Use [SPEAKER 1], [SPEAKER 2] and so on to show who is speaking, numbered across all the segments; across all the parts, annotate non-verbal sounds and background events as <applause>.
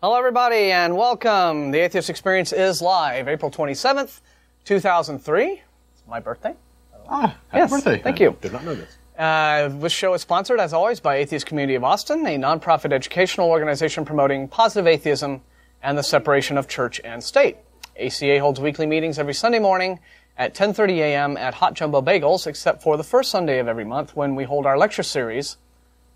[SPEAKER 1] Hello, everybody, and welcome. The Atheist Experience is live, April 27th, 2003. It's my birthday.
[SPEAKER 2] Ah, happy
[SPEAKER 1] Yes,
[SPEAKER 2] birthday.
[SPEAKER 1] thank
[SPEAKER 2] I
[SPEAKER 1] you.
[SPEAKER 2] Did not know this.
[SPEAKER 1] Uh, this show is sponsored, as always, by Atheist Community of Austin, a nonprofit educational organization promoting positive atheism and the separation of church and state. ACA holds weekly meetings every Sunday morning at 10:30 a.m. at Hot Jumbo Bagels, except for the first Sunday of every month when we hold our lecture series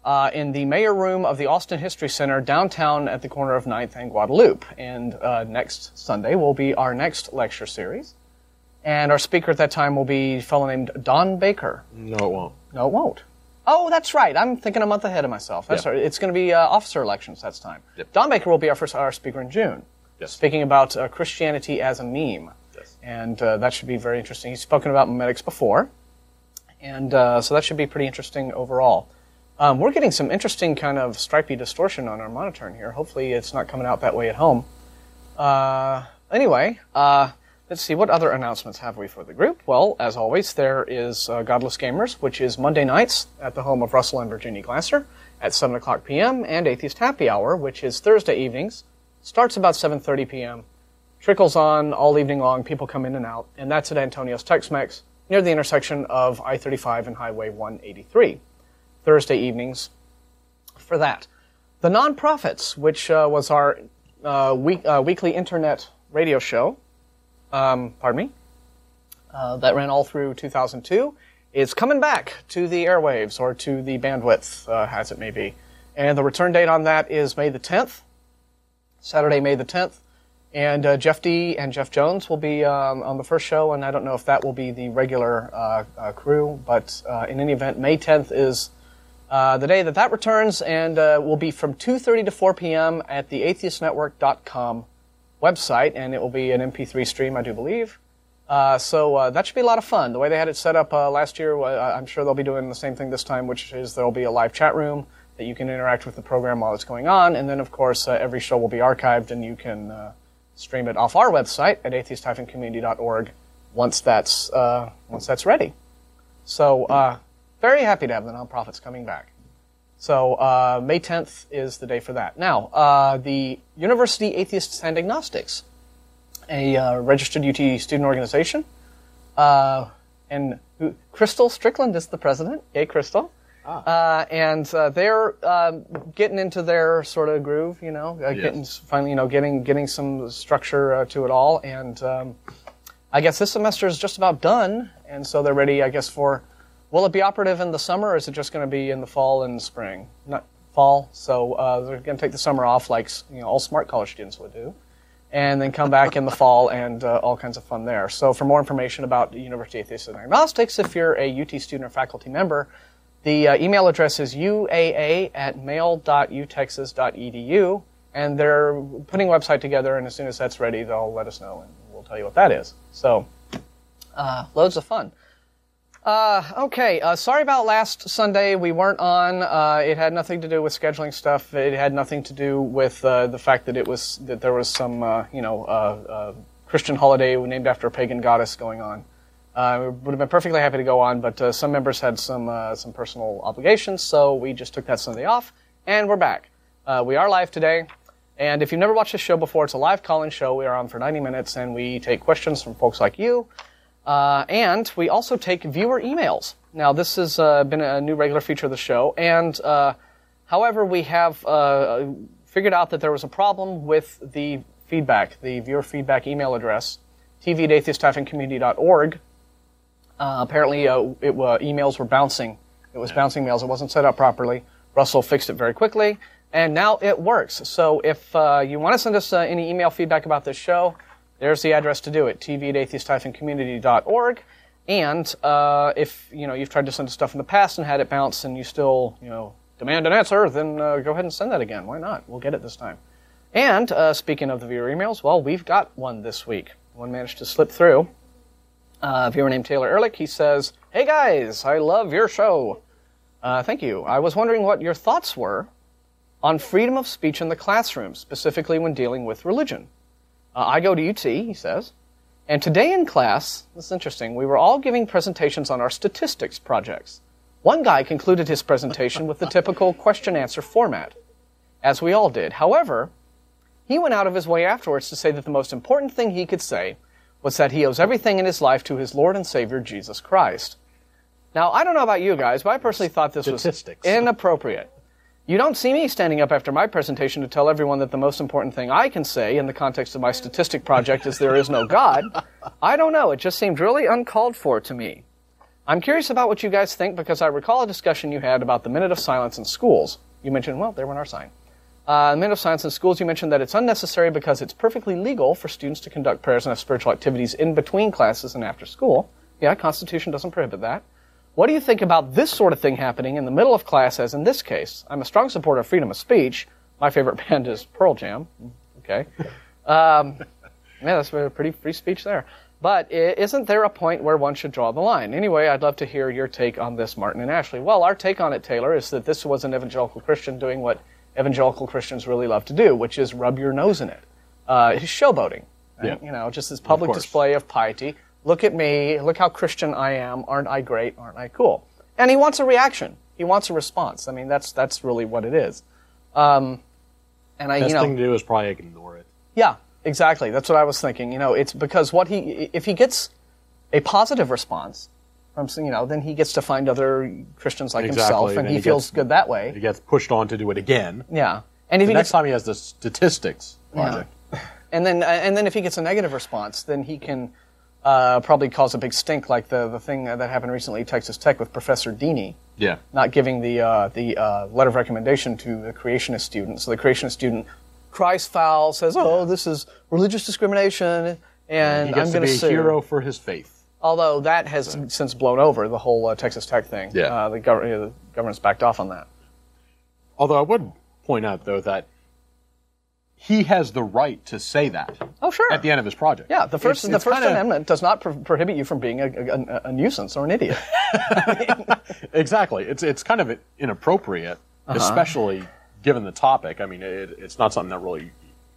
[SPEAKER 1] uh, in the mayor room of the Austin History Center downtown at the corner of 9th and Guadalupe. And uh, next Sunday will be our next lecture series. And our speaker at that time will be a fellow named Don Baker.
[SPEAKER 2] No, it won't.
[SPEAKER 1] No, it won't. Oh, that's right. I'm thinking a month ahead of myself. That's
[SPEAKER 2] Yeah.
[SPEAKER 1] right. It's going to be uh, officer elections. That's time.
[SPEAKER 2] Yep.
[SPEAKER 1] Don Baker will be our first our speaker in June,
[SPEAKER 2] Yes.
[SPEAKER 1] speaking about uh, Christianity as a meme,
[SPEAKER 2] Yes.
[SPEAKER 1] and uh, that should be very interesting. He's spoken about memetics before, and uh, so that should be pretty interesting overall. Um, we're getting some interesting kind of stripy distortion on our monitor here. Hopefully, it's not coming out that way at home. Uh, anyway, uh, let's see, what other announcements have we for the group? Well, as always, there is uh, Godless Gamers, which is Monday nights at the home of Russell and Virginia Glasser at 7 o'clock p.m., and Atheist Happy Hour, which is Thursday evenings, starts about 7.30 p.m., trickles on all evening long, people come in and out, and that's at Antonio's Tex-Mex near the intersection of I-35 and Highway 183. Thursday evenings for that. The Non-Prophets, which uh, was our uh, week, uh, weekly internet radio show, um, pardon me, uh, that ran all through 2002, is coming back to the airwaves or to the bandwidth, uh, as it may be. And the return date on that is May the 10th, Saturday, May the 10th. And uh, Jeff D and Jeff Jones will be um, on the first show, and I don't know if that will be the regular uh, uh, crew, but uh, in any event, May 10th is uh, the day that that returns, and uh, will be from 2:30 to 4 p.m. at the atheistnetwork.com website, and it will be an MP3 stream, I do believe. Uh, so uh, that should be a lot of fun. The way they had it set up uh, last year, I'm sure they'll be doing the same thing this time, which is there will be a live chat room that you can interact with the program while it's going on, and then of course every show will be archived, and you can stream it off our website at atheist-community.org once that's once that's ready. So very happy to have the Non-Prophets coming back. So uh, May 10th is the day for that. Now, uh, the University Atheists and Agnostics, a uh, registered UT student organization, uh, and Crystal Strickland is the president. Yay, Crystal! Uh, and uh, they're um, getting into their sort of groove, you know, uh, getting finally, you know, getting getting some structure uh, to it all. And um, I guess this semester is just about done, and so they're ready, I guess, for. Will it be operative in the summer, or is it just going to be in the fall and spring? Not fall. So uh, they're going to take the summer off, like you know, all smart college students would do, and then come back in the fall and uh, all kinds of fun there. So for more information about the University of Atheists and Agnostics, if you're a UT student or faculty member, the uh, email address is uaa at mail.utexas.edu, and they're putting a website together, and as soon as that's ready, they'll let us know, and we'll tell you what that is. So, uh, loads of fun. Uh, okay, uh, sorry about last Sunday. We weren't on. Uh, it had nothing to do with scheduling stuff. It had nothing to do with uh, the fact that it was that there was some, uh, you know, uh, Christian holiday named after a pagan goddess going on. Uh, we would have been perfectly happy to go on, but some members had some some personal obligations, so we just took that Sunday off, and we're back. We are live today, and if you've never watched this show before, it's a live call-in show. We are on for 90 minutes, and we take questions from folks like you, uh, and we also take viewer emails. Now, this has uh, been a new regular feature of the show, and uh, however, we have uh, figured out that there was a problem with the feedback, the viewer feedback email address, tv at atheist-community.org. Uh, apparently, uh, it, uh, emails were bouncing. It was bouncing mails. It wasn't set up properly. Russell fixed it very quickly, and now it works. So if uh, you want to send us uh, any email feedback about this show, there's the address to do it: tv at atheist-community.org. And uh, if you know you've tried to send stuff in the past and had it bounce, and you still you know demand an answer, then uh, go ahead and send that again. Why not? We'll get it this time. And uh, speaking of the viewer emails, well, we've got one this week. One managed to slip through. Uh, viewer named Taylor Ehrlich, he says, Hey guys, I love your show. Uh, thank you. I was wondering what your thoughts were on freedom of speech in the classroom, specifically when dealing with religion. Uh, I go to UT, he says, and today in class, this is interesting, we were all giving presentations on our statistics projects. One guy concluded his presentation with the typical question answer format, as we all did. However, he went out of his way afterwards to say that the most important thing he could say was that he owes everything in his life to his Lord and Savior, Jesus Christ. Now, I don't know about you guys, but I personally thought this
[SPEAKER 2] Statistics.
[SPEAKER 1] was inappropriate. You don't see me standing up after my presentation to tell everyone that the most important thing I can say in the context of my statistic project is there is no God. I don't know. It just seemed really uncalled for to me. I'm curious about what you guys think because I recall a discussion you had about the minute of silence in schools. You mentioned, well, there went our sign. Uh, minute of silence in schools, you mentioned that it's unnecessary because it's perfectly legal for students to conduct prayers and have spiritual activities in between classes and after school. Yeah, Constitution doesn't prohibit that. What do you think about this sort of thing happening in the middle of class, as in this case? I'm a strong supporter of freedom of speech. My favorite <laughs> band is Pearl Jam. Okay. Um, yeah, that's a pretty free speech there. But isn't there a point where one should draw the line? Anyway, I'd love to hear your take on this, Martin and Ashley. Well, our take on it, Taylor, is that this was an evangelical Christian doing what evangelical Christians really love to do, which is rub your nose in it. Uh, showboating. right?
[SPEAKER 2] Yeah.
[SPEAKER 1] You know, just this public
[SPEAKER 2] course.
[SPEAKER 1] display of piety. Look at me. Look how Christian I am. Aren't I great? Aren't I cool? And he wants a reaction. He wants a response. I mean, that's that's really what it is. Um, and I,
[SPEAKER 2] Best
[SPEAKER 1] you know,
[SPEAKER 2] thing to do is probably ignore it.
[SPEAKER 1] yeah, exactly. That's what I was thinking. You know, it's because what he if he gets a positive response from you know, then he gets to find other Christians like
[SPEAKER 2] Exactly,
[SPEAKER 1] himself, and
[SPEAKER 2] then
[SPEAKER 1] he,
[SPEAKER 2] he
[SPEAKER 1] feels
[SPEAKER 2] gets-
[SPEAKER 1] good that way.
[SPEAKER 2] He gets pushed on to do it again.
[SPEAKER 1] Yeah, and if
[SPEAKER 2] The
[SPEAKER 1] he
[SPEAKER 2] next
[SPEAKER 1] gets
[SPEAKER 2] time he has the statistics project. <laughs>
[SPEAKER 1] and then and then if he gets a negative response, then he can uh, probably cause a big stink, like the the thing that happened recently at Texas Tech with Professor Dini.
[SPEAKER 2] Yeah.
[SPEAKER 1] not giving the uh, the uh, letter of recommendation to the creationist student. So the creationist student cries foul, says, "Oh, this is religious discrimination," and
[SPEAKER 2] He
[SPEAKER 1] I'm
[SPEAKER 2] gets to
[SPEAKER 1] going
[SPEAKER 2] be a
[SPEAKER 1] sue.
[SPEAKER 2] hero for his faith.
[SPEAKER 1] Although that has since blown over the whole uh, Texas Tech thing.
[SPEAKER 2] Yeah.
[SPEAKER 1] uh, the, gov- the government's backed off on that.
[SPEAKER 2] Although I would point out, though, that he has the right to say that
[SPEAKER 1] Oh, sure.
[SPEAKER 2] at the end of his project.
[SPEAKER 1] yeah, the first
[SPEAKER 2] It's-
[SPEAKER 1] the
[SPEAKER 2] it's
[SPEAKER 1] First
[SPEAKER 2] kinda-
[SPEAKER 1] Amendment does not pro- prohibit you from being a, a, a nuisance or an idiot. <laughs>
[SPEAKER 2] Exactly. It's it's kind of inappropriate,
[SPEAKER 1] Uh-huh.
[SPEAKER 2] especially given the topic. I mean, it, it's not something that really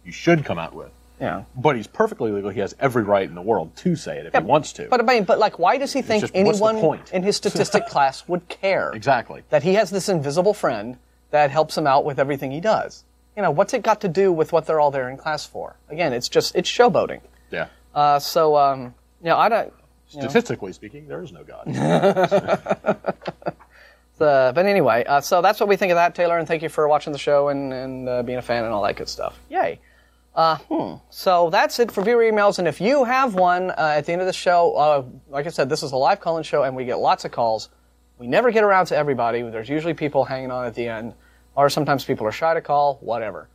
[SPEAKER 2] you should come out with.
[SPEAKER 1] yeah.
[SPEAKER 2] But he's perfectly legal. He has every right in the world to say it if he wants to.
[SPEAKER 1] But I mean, but like, why does he think
[SPEAKER 2] just,
[SPEAKER 1] anyone
[SPEAKER 2] point?
[SPEAKER 1] in his statistic <laughs> class would care?
[SPEAKER 2] exactly.
[SPEAKER 1] that he has this invisible friend that helps him out with everything he does. You know, what's it got to do with what they're all there in class for? Again, it's just it's showboating.
[SPEAKER 2] Yeah.
[SPEAKER 1] Uh, so, um, you know, I don't.
[SPEAKER 2] Statistically speaking, there is no God. <laughs>
[SPEAKER 1] Uh, but anyway, uh, so that's what we think of that, Taylor, and thank you for watching the show and, and uh, being a fan and all that good stuff. Yay. Uh, hmm. So that's it for viewer emails, and if you have one uh, at the end of the show, uh, like I said, this is a live call-in show, and we get lots of calls. We never get around to everybody. There's usually people hanging on at the end, or sometimes people are shy to call, whatever.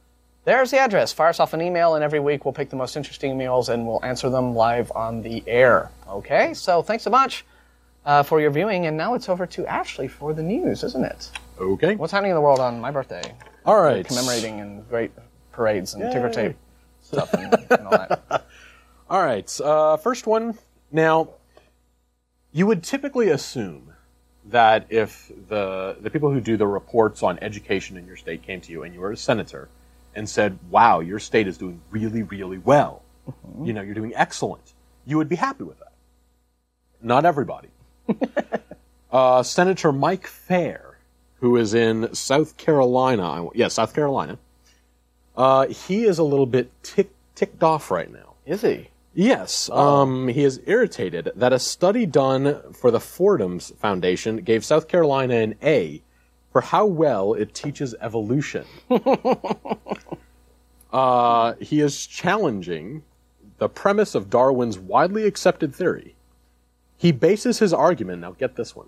[SPEAKER 1] There's the address. Fire us off an email, and every week we'll pick the most interesting emails and we'll answer them live on the air. Okay? So thanks so much uh, for your viewing, and now it's over to Ashley for the news, isn't it?
[SPEAKER 2] Okay.
[SPEAKER 1] What's happening in the world on my birthday?
[SPEAKER 2] All right.
[SPEAKER 1] Commemorating and great parades and
[SPEAKER 2] Yay.
[SPEAKER 1] ticker tape stuff and, and all that. <laughs>
[SPEAKER 2] All right. Uh, first one. Now, you would typically assume that if the the people who do the reports on education in your state came to you and you were a senator and said, "Wow, your state is doing really, really well. You know, you're doing excellent," you would be happy with that. Not everybody. <laughs> uh, Senator Mike Fair, who is in South Carolina, yeah, South Carolina. Uh, he is a little bit tick, ticked off right now.
[SPEAKER 1] Is he?
[SPEAKER 2] Yes, um, he is irritated that a study done for the Fordham's Foundation gave South Carolina an A for how well it teaches evolution. <laughs> uh, he is challenging the premise of Darwin's widely accepted theory. He bases his argument, now get this one.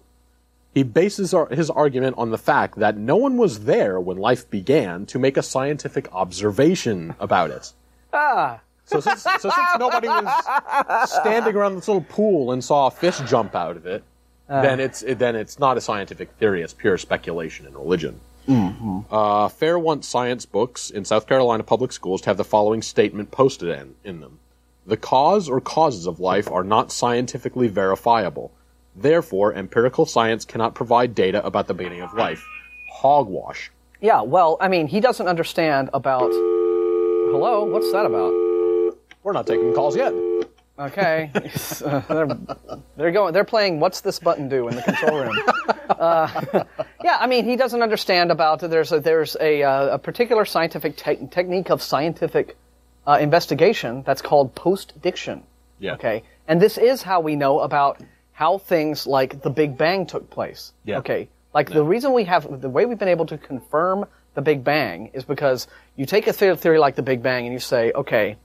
[SPEAKER 2] He bases ar- his argument on the fact that no one was there when life began to make a scientific observation about it.
[SPEAKER 1] Ah,
[SPEAKER 2] So since, so since nobody was standing around this little pool and saw a fish jump out of it, then it's it, then it's not a scientific theory. It's pure speculation and religion. Uh, Fair wants science books in South Carolina public schools to have the following statement posted in, in them: The cause or causes of life are not scientifically verifiable. Therefore, empirical science cannot provide data about the beginning of life. Hogwash.
[SPEAKER 1] yeah. Well, I mean, he doesn't understand about. Hello, what's that about?
[SPEAKER 2] We're not taking calls yet.
[SPEAKER 1] Okay, <laughs> Uh, they're, they're going. They're playing. What's this button do in the control room? <laughs> uh, yeah, I mean, he doesn't understand about. There's a, there's a, uh, a particular scientific te- technique of scientific uh, investigation that's called post-diction.
[SPEAKER 2] Yeah.
[SPEAKER 1] Okay. And this is how we know about how things like the Big Bang took place.
[SPEAKER 2] Yeah.
[SPEAKER 1] Okay. Like the reason we have the way we've been able to confirm the Big Bang is because you take a theory, theory like the Big Bang and you say, okay,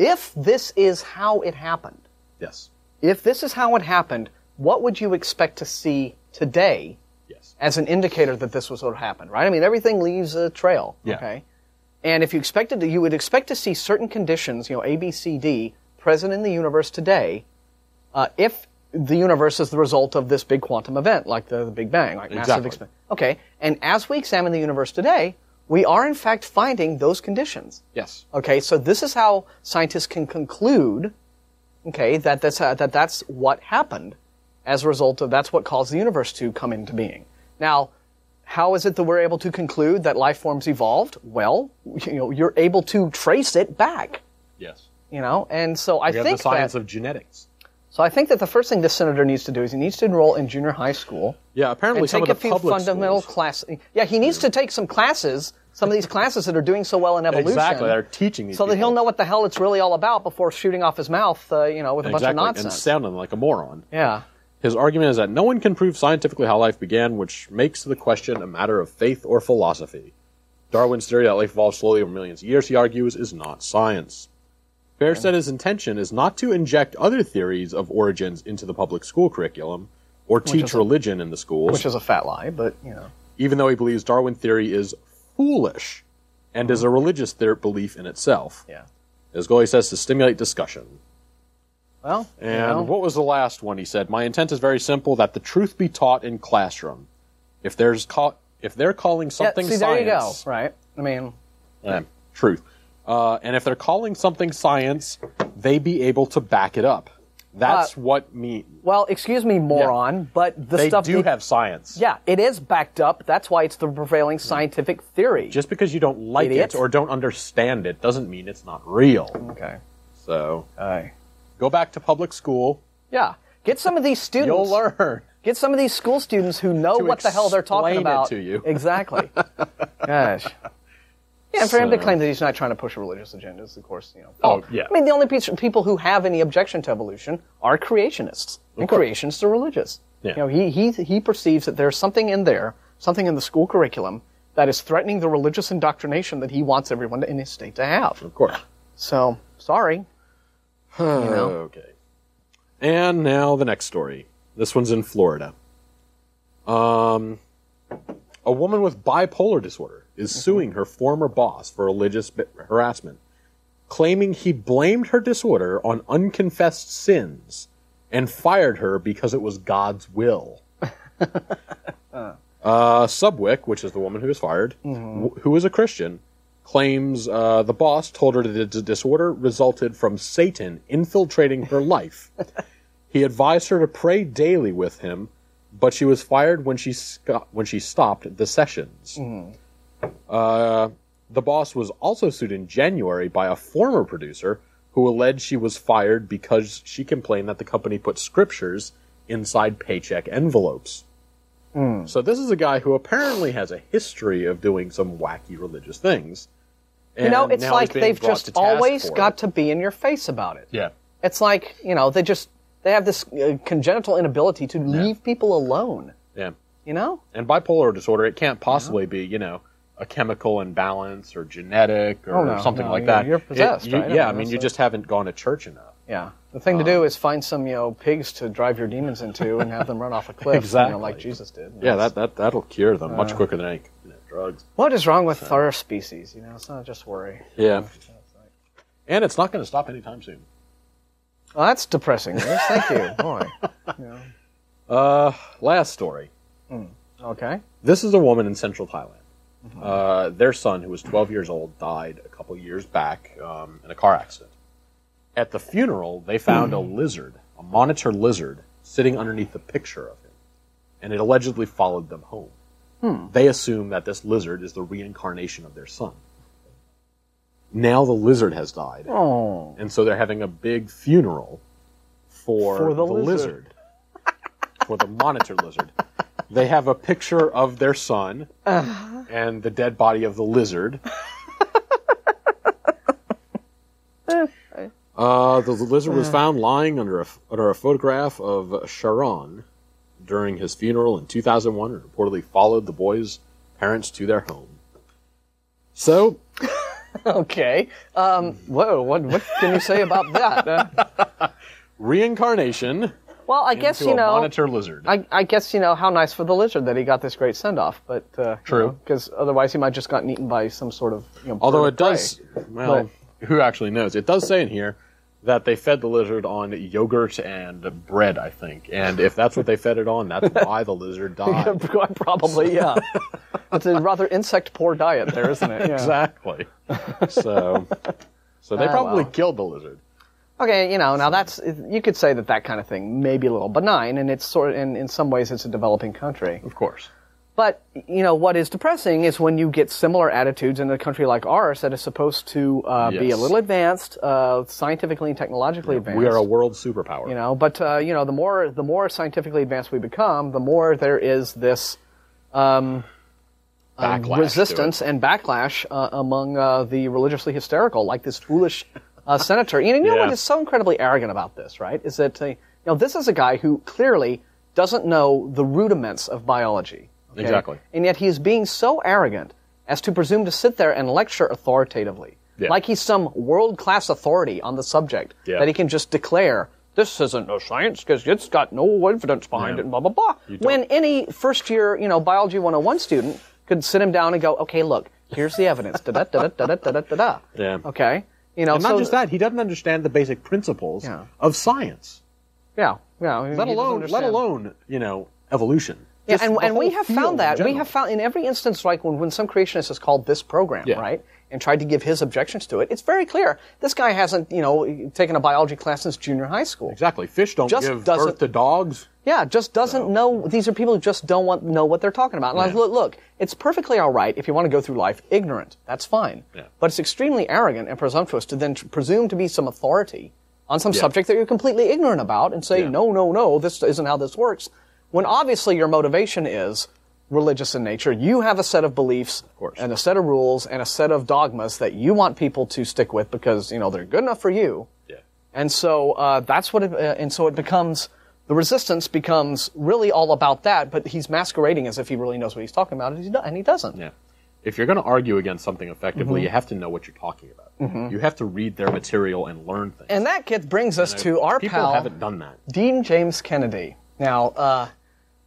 [SPEAKER 1] if this is how it happened,
[SPEAKER 2] Yes.
[SPEAKER 1] if this is how it happened, what would you expect to see today
[SPEAKER 2] Yes.
[SPEAKER 1] as an indicator that this was what happened, right? I mean, everything leaves a trail.
[SPEAKER 2] Yeah.
[SPEAKER 1] Okay. And if you expected to, you would expect to see certain conditions, you know, A, B, C, D, present in the universe today, uh, if the universe is the result of this big quantum event, like the, the Big Bang, like massive
[SPEAKER 2] Exactly.
[SPEAKER 1] expansion. Okay. And as we examine the universe today, we are in fact finding those conditions.
[SPEAKER 2] Yes.
[SPEAKER 1] Okay, so this is how scientists can conclude, okay, that that's uh, that that's what happened as a result of that's what caused the universe to come into being. Now, how is it that we're able to conclude that life forms evolved? Well, you know, you're able to trace it back,
[SPEAKER 2] Yes.
[SPEAKER 1] you know, and so I
[SPEAKER 2] We have
[SPEAKER 1] think
[SPEAKER 2] the science
[SPEAKER 1] that,
[SPEAKER 2] of genetics.
[SPEAKER 1] So I think that the first thing this senator needs to do is he needs to enroll in junior high school
[SPEAKER 2] Yeah. Apparently,
[SPEAKER 1] and
[SPEAKER 2] some
[SPEAKER 1] take
[SPEAKER 2] of
[SPEAKER 1] a
[SPEAKER 2] the
[SPEAKER 1] few
[SPEAKER 2] public
[SPEAKER 1] fundamental
[SPEAKER 2] schools-
[SPEAKER 1] classes. Yeah, he needs to take some classes, some of these <laughs> classes that are doing so well in evolution.
[SPEAKER 2] Exactly. They're teaching these
[SPEAKER 1] so that he'll know what the hell it's really all about before shooting off his mouth, uh, you know, with a bunch
[SPEAKER 2] exactly,
[SPEAKER 1] of
[SPEAKER 2] and
[SPEAKER 1] nonsense.
[SPEAKER 2] sounding like a moron.
[SPEAKER 1] yeah.
[SPEAKER 2] His argument is that no one can prove scientifically how life began, which makes the question a matter of faith or philosophy. Darwin's theory that life evolved slowly over millions of years, he argues, is not science. Fair said his intention is not to inject other theories of origins into the public school curriculum or teach
[SPEAKER 1] is a-
[SPEAKER 2] religion in the schools,
[SPEAKER 1] Which is a fat lie, but, you know.
[SPEAKER 2] even though he believes Darwin theory is foolish and is a religious theor- belief in itself.
[SPEAKER 1] Yeah.
[SPEAKER 2] His goal, says, to stimulate discussion.
[SPEAKER 1] Well, you
[SPEAKER 2] And
[SPEAKER 1] know,
[SPEAKER 2] what was the last one? He said, "My intent is very simple: that the truth be taught in classroom. If there's ca- if they're calling
[SPEAKER 1] yeah,
[SPEAKER 2] something
[SPEAKER 1] see, there you go.
[SPEAKER 2] science,
[SPEAKER 1] Right. I mean,
[SPEAKER 2] eh, truth, uh, and if they're calling something science, they be able to back it up. That's
[SPEAKER 1] Uh,
[SPEAKER 2] what me.
[SPEAKER 1] well, excuse me, moron, but the
[SPEAKER 2] They
[SPEAKER 1] stuff
[SPEAKER 2] do have science.
[SPEAKER 1] Yeah, it is backed up. That's why it's the prevailing scientific theory.
[SPEAKER 2] Just because you don't like
[SPEAKER 1] Idiot.
[SPEAKER 2] it or don't understand it doesn't mean it's not real.
[SPEAKER 1] okay.
[SPEAKER 2] So
[SPEAKER 1] Aye.
[SPEAKER 2] go back to public school.
[SPEAKER 1] Yeah. Get some of these students.
[SPEAKER 2] You'll learn.
[SPEAKER 1] Get some of these school students who know what the hell they're talking about.
[SPEAKER 2] to you.
[SPEAKER 1] Exactly. <laughs> Gosh. Yeah, and for him to claim that he's not trying to push a religious agenda is, of course, you know.
[SPEAKER 2] Oh, yeah.
[SPEAKER 1] I mean, the only pe- people who have any objection to evolution are creationists, and creationists are religious.
[SPEAKER 2] Yeah.
[SPEAKER 1] You know, he he he perceives that there's something in there, something in the school curriculum that is threatening the religious indoctrination that he wants everyone in his state to have.
[SPEAKER 2] Of course.
[SPEAKER 1] So, sorry. <sighs> you know?
[SPEAKER 2] Okay. And now the next story. This one's in Florida. Um, a woman with bipolar disorder is suing her former boss for religious harassment, claiming he blamed her disorder on unconfessed sins and fired her because it was God's will. <laughs> Uh, Subwick, which is the woman who was fired, w- who is a Christian, claims uh, the boss told her that the disorder resulted from Satan infiltrating her life. <laughs> he advised her to pray daily with him, but she was fired when she sco- when she stopped the sessions. Uh, the boss was also sued in January by a former producer who alleged she was fired because she complained that the company put scriptures inside paycheck envelopes. So this is a guy who apparently has a history of doing some wacky religious things.
[SPEAKER 1] You know, it's like they've just always got
[SPEAKER 2] it.
[SPEAKER 1] to be in your face about it.
[SPEAKER 2] Yeah.
[SPEAKER 1] It's like, you know, they just they have this uh, congenital inability to leave people alone,
[SPEAKER 2] Yeah.
[SPEAKER 1] you know?
[SPEAKER 2] And bipolar disorder, it can't possibly be, you know, a chemical imbalance or genetic oh, or
[SPEAKER 1] Oh, no,
[SPEAKER 2] something
[SPEAKER 1] no,
[SPEAKER 2] like
[SPEAKER 1] you're-
[SPEAKER 2] that.
[SPEAKER 1] you're
[SPEAKER 2] It-
[SPEAKER 1] possessed,
[SPEAKER 2] you-
[SPEAKER 1] right?
[SPEAKER 2] Yeah, I
[SPEAKER 1] mean,
[SPEAKER 2] you just haven't gone to church enough.
[SPEAKER 1] Yeah. The thing to do um, is find some, you know, pigs to drive your demons into and have them run off a <laughs> cliff, you
[SPEAKER 2] Exactly.
[SPEAKER 1] know, like Jesus did.
[SPEAKER 2] Yeah, that, that, that'll cure them much uh, quicker than any you know, drugs.
[SPEAKER 1] What is wrong with our species? You know, it's not just worry.
[SPEAKER 2] Yeah. And it's not going to stop anytime soon.
[SPEAKER 1] Well, that's depressing. Thank you. <laughs> Boy. Yeah.
[SPEAKER 2] Uh, last story. Hmm.
[SPEAKER 1] Okay.
[SPEAKER 2] This is a woman in central Thailand. Uh, their son, who was 12 years old, died a couple years back um, in a car accident. At the funeral, they found a lizard, a monitor lizard, sitting underneath a picture of him, and it allegedly followed them home. They assume that this lizard is the reincarnation of their son. Now the lizard has died,
[SPEAKER 1] Oh.
[SPEAKER 2] and so they're having a big funeral for,
[SPEAKER 1] For the
[SPEAKER 2] the,
[SPEAKER 1] lizard.
[SPEAKER 2] lizard, for the monitor lizard. They have a picture of their son and the dead body of the lizard. <laughs> Uh, the lizard was found lying under a, under a photograph of Sharon during his funeral in 2001 and reportedly followed the boy's parents to their home. So, <laughs>
[SPEAKER 1] Okay. Um, whoa. What, what can you say about that? Uh, <laughs>
[SPEAKER 2] reincarnation
[SPEAKER 1] well, I guess you know.
[SPEAKER 2] monitor lizard.
[SPEAKER 1] I, I guess you know how nice for the lizard that he got this great send off, but uh,
[SPEAKER 2] True.
[SPEAKER 1] because otherwise he might just gotten eaten by some sort of you know.
[SPEAKER 2] Although it does, well, who actually knows? It does say in here that they fed the lizard on yogurt and bread, I think. And if that's what they fed it on, that's why the lizard <laughs> died.
[SPEAKER 1] Probably, yeah. <laughs> it's a rather insect poor diet there, isn't it? Yeah.
[SPEAKER 2] exactly. So, so they
[SPEAKER 1] Ah,
[SPEAKER 2] probably killed the lizard.
[SPEAKER 1] Okay, you know, now that's you could say that that kind of thing may be a little benign, and it's sort of, in in some ways it's a developing country.
[SPEAKER 2] Of course.
[SPEAKER 1] But you know what is depressing is when you get similar attitudes in a country like ours that is supposed to uh, be a little advanced, uh, scientifically and technologically advanced.
[SPEAKER 2] We are a world superpower.
[SPEAKER 1] you know, but uh, you know, the more the more scientifically advanced we become, the more there is this um, um, resistance and backlash uh, among uh, the religiously hysterical, like this foolish uh, senator. You know, you know what
[SPEAKER 2] Yeah.
[SPEAKER 1] is so incredibly arrogant about this, right? Is that uh, you know this is a guy who clearly doesn't know the rudiments of biology. okay?
[SPEAKER 2] Exactly.
[SPEAKER 1] And yet he is being so arrogant as to presume to sit there and lecture authoritatively,
[SPEAKER 2] Yeah.
[SPEAKER 1] like he's some world-class authority on the subject
[SPEAKER 2] Yeah.
[SPEAKER 1] that he can just declare. This isn't no science because it's got no evidence behind
[SPEAKER 2] Yeah.
[SPEAKER 1] it. Blah blah blah. When any first-year, you know, biology 101 student could sit him down and go, "Okay, look, here's the evidence." da da da da da da da da da.
[SPEAKER 2] Yeah.
[SPEAKER 1] Okay. You know,
[SPEAKER 2] And not
[SPEAKER 1] so-
[SPEAKER 2] just that, he doesn't understand the basic principles
[SPEAKER 1] Yeah.
[SPEAKER 2] of science.
[SPEAKER 1] Yeah. Yeah.
[SPEAKER 2] Let alone, let alone, you know, evolution.
[SPEAKER 1] Yeah, and, and we have found that. We have found in every instance, like when, when some creationist has called this program,
[SPEAKER 2] Yeah.
[SPEAKER 1] right, and tried to give his objections to it, it's very clear. This guy hasn't, you know, taken a biology class since junior high school.
[SPEAKER 2] Exactly. Fish don't
[SPEAKER 1] Just
[SPEAKER 2] give birth to dogs.
[SPEAKER 1] Yeah, just doesn't know. These are people who just don't want know what they're talking about. And like,
[SPEAKER 2] Yeah.
[SPEAKER 1] look, look, it's perfectly all right if you want to go through life ignorant. That's fine.
[SPEAKER 2] Yeah.
[SPEAKER 1] But it's extremely arrogant and presumptuous to then tr- presume to be some authority on some
[SPEAKER 2] Yeah.
[SPEAKER 1] subject that you're completely ignorant about and say, no, no, no, this isn't how this works. When obviously your motivation is religious in nature. You have a set of beliefs
[SPEAKER 2] course.
[SPEAKER 1] and a set of rules and a set of dogmas that you want people to stick with because you know they're good enough for you.
[SPEAKER 2] Yeah.
[SPEAKER 1] And so uh, that's what it, uh, and so it becomes the resistance becomes really all about that. But he's masquerading as if he really knows what he's talking about, and he, do- and he doesn't.
[SPEAKER 2] Yeah. If you're going to argue against something effectively,
[SPEAKER 1] Mm-hmm.
[SPEAKER 2] you have to know what you're talking about. You have to read their material and learn things.
[SPEAKER 1] And that gets brings us
[SPEAKER 2] And
[SPEAKER 1] to our
[SPEAKER 2] people
[SPEAKER 1] pal
[SPEAKER 2] haven't done that.
[SPEAKER 1] Dean James Kennedy. Now, uh,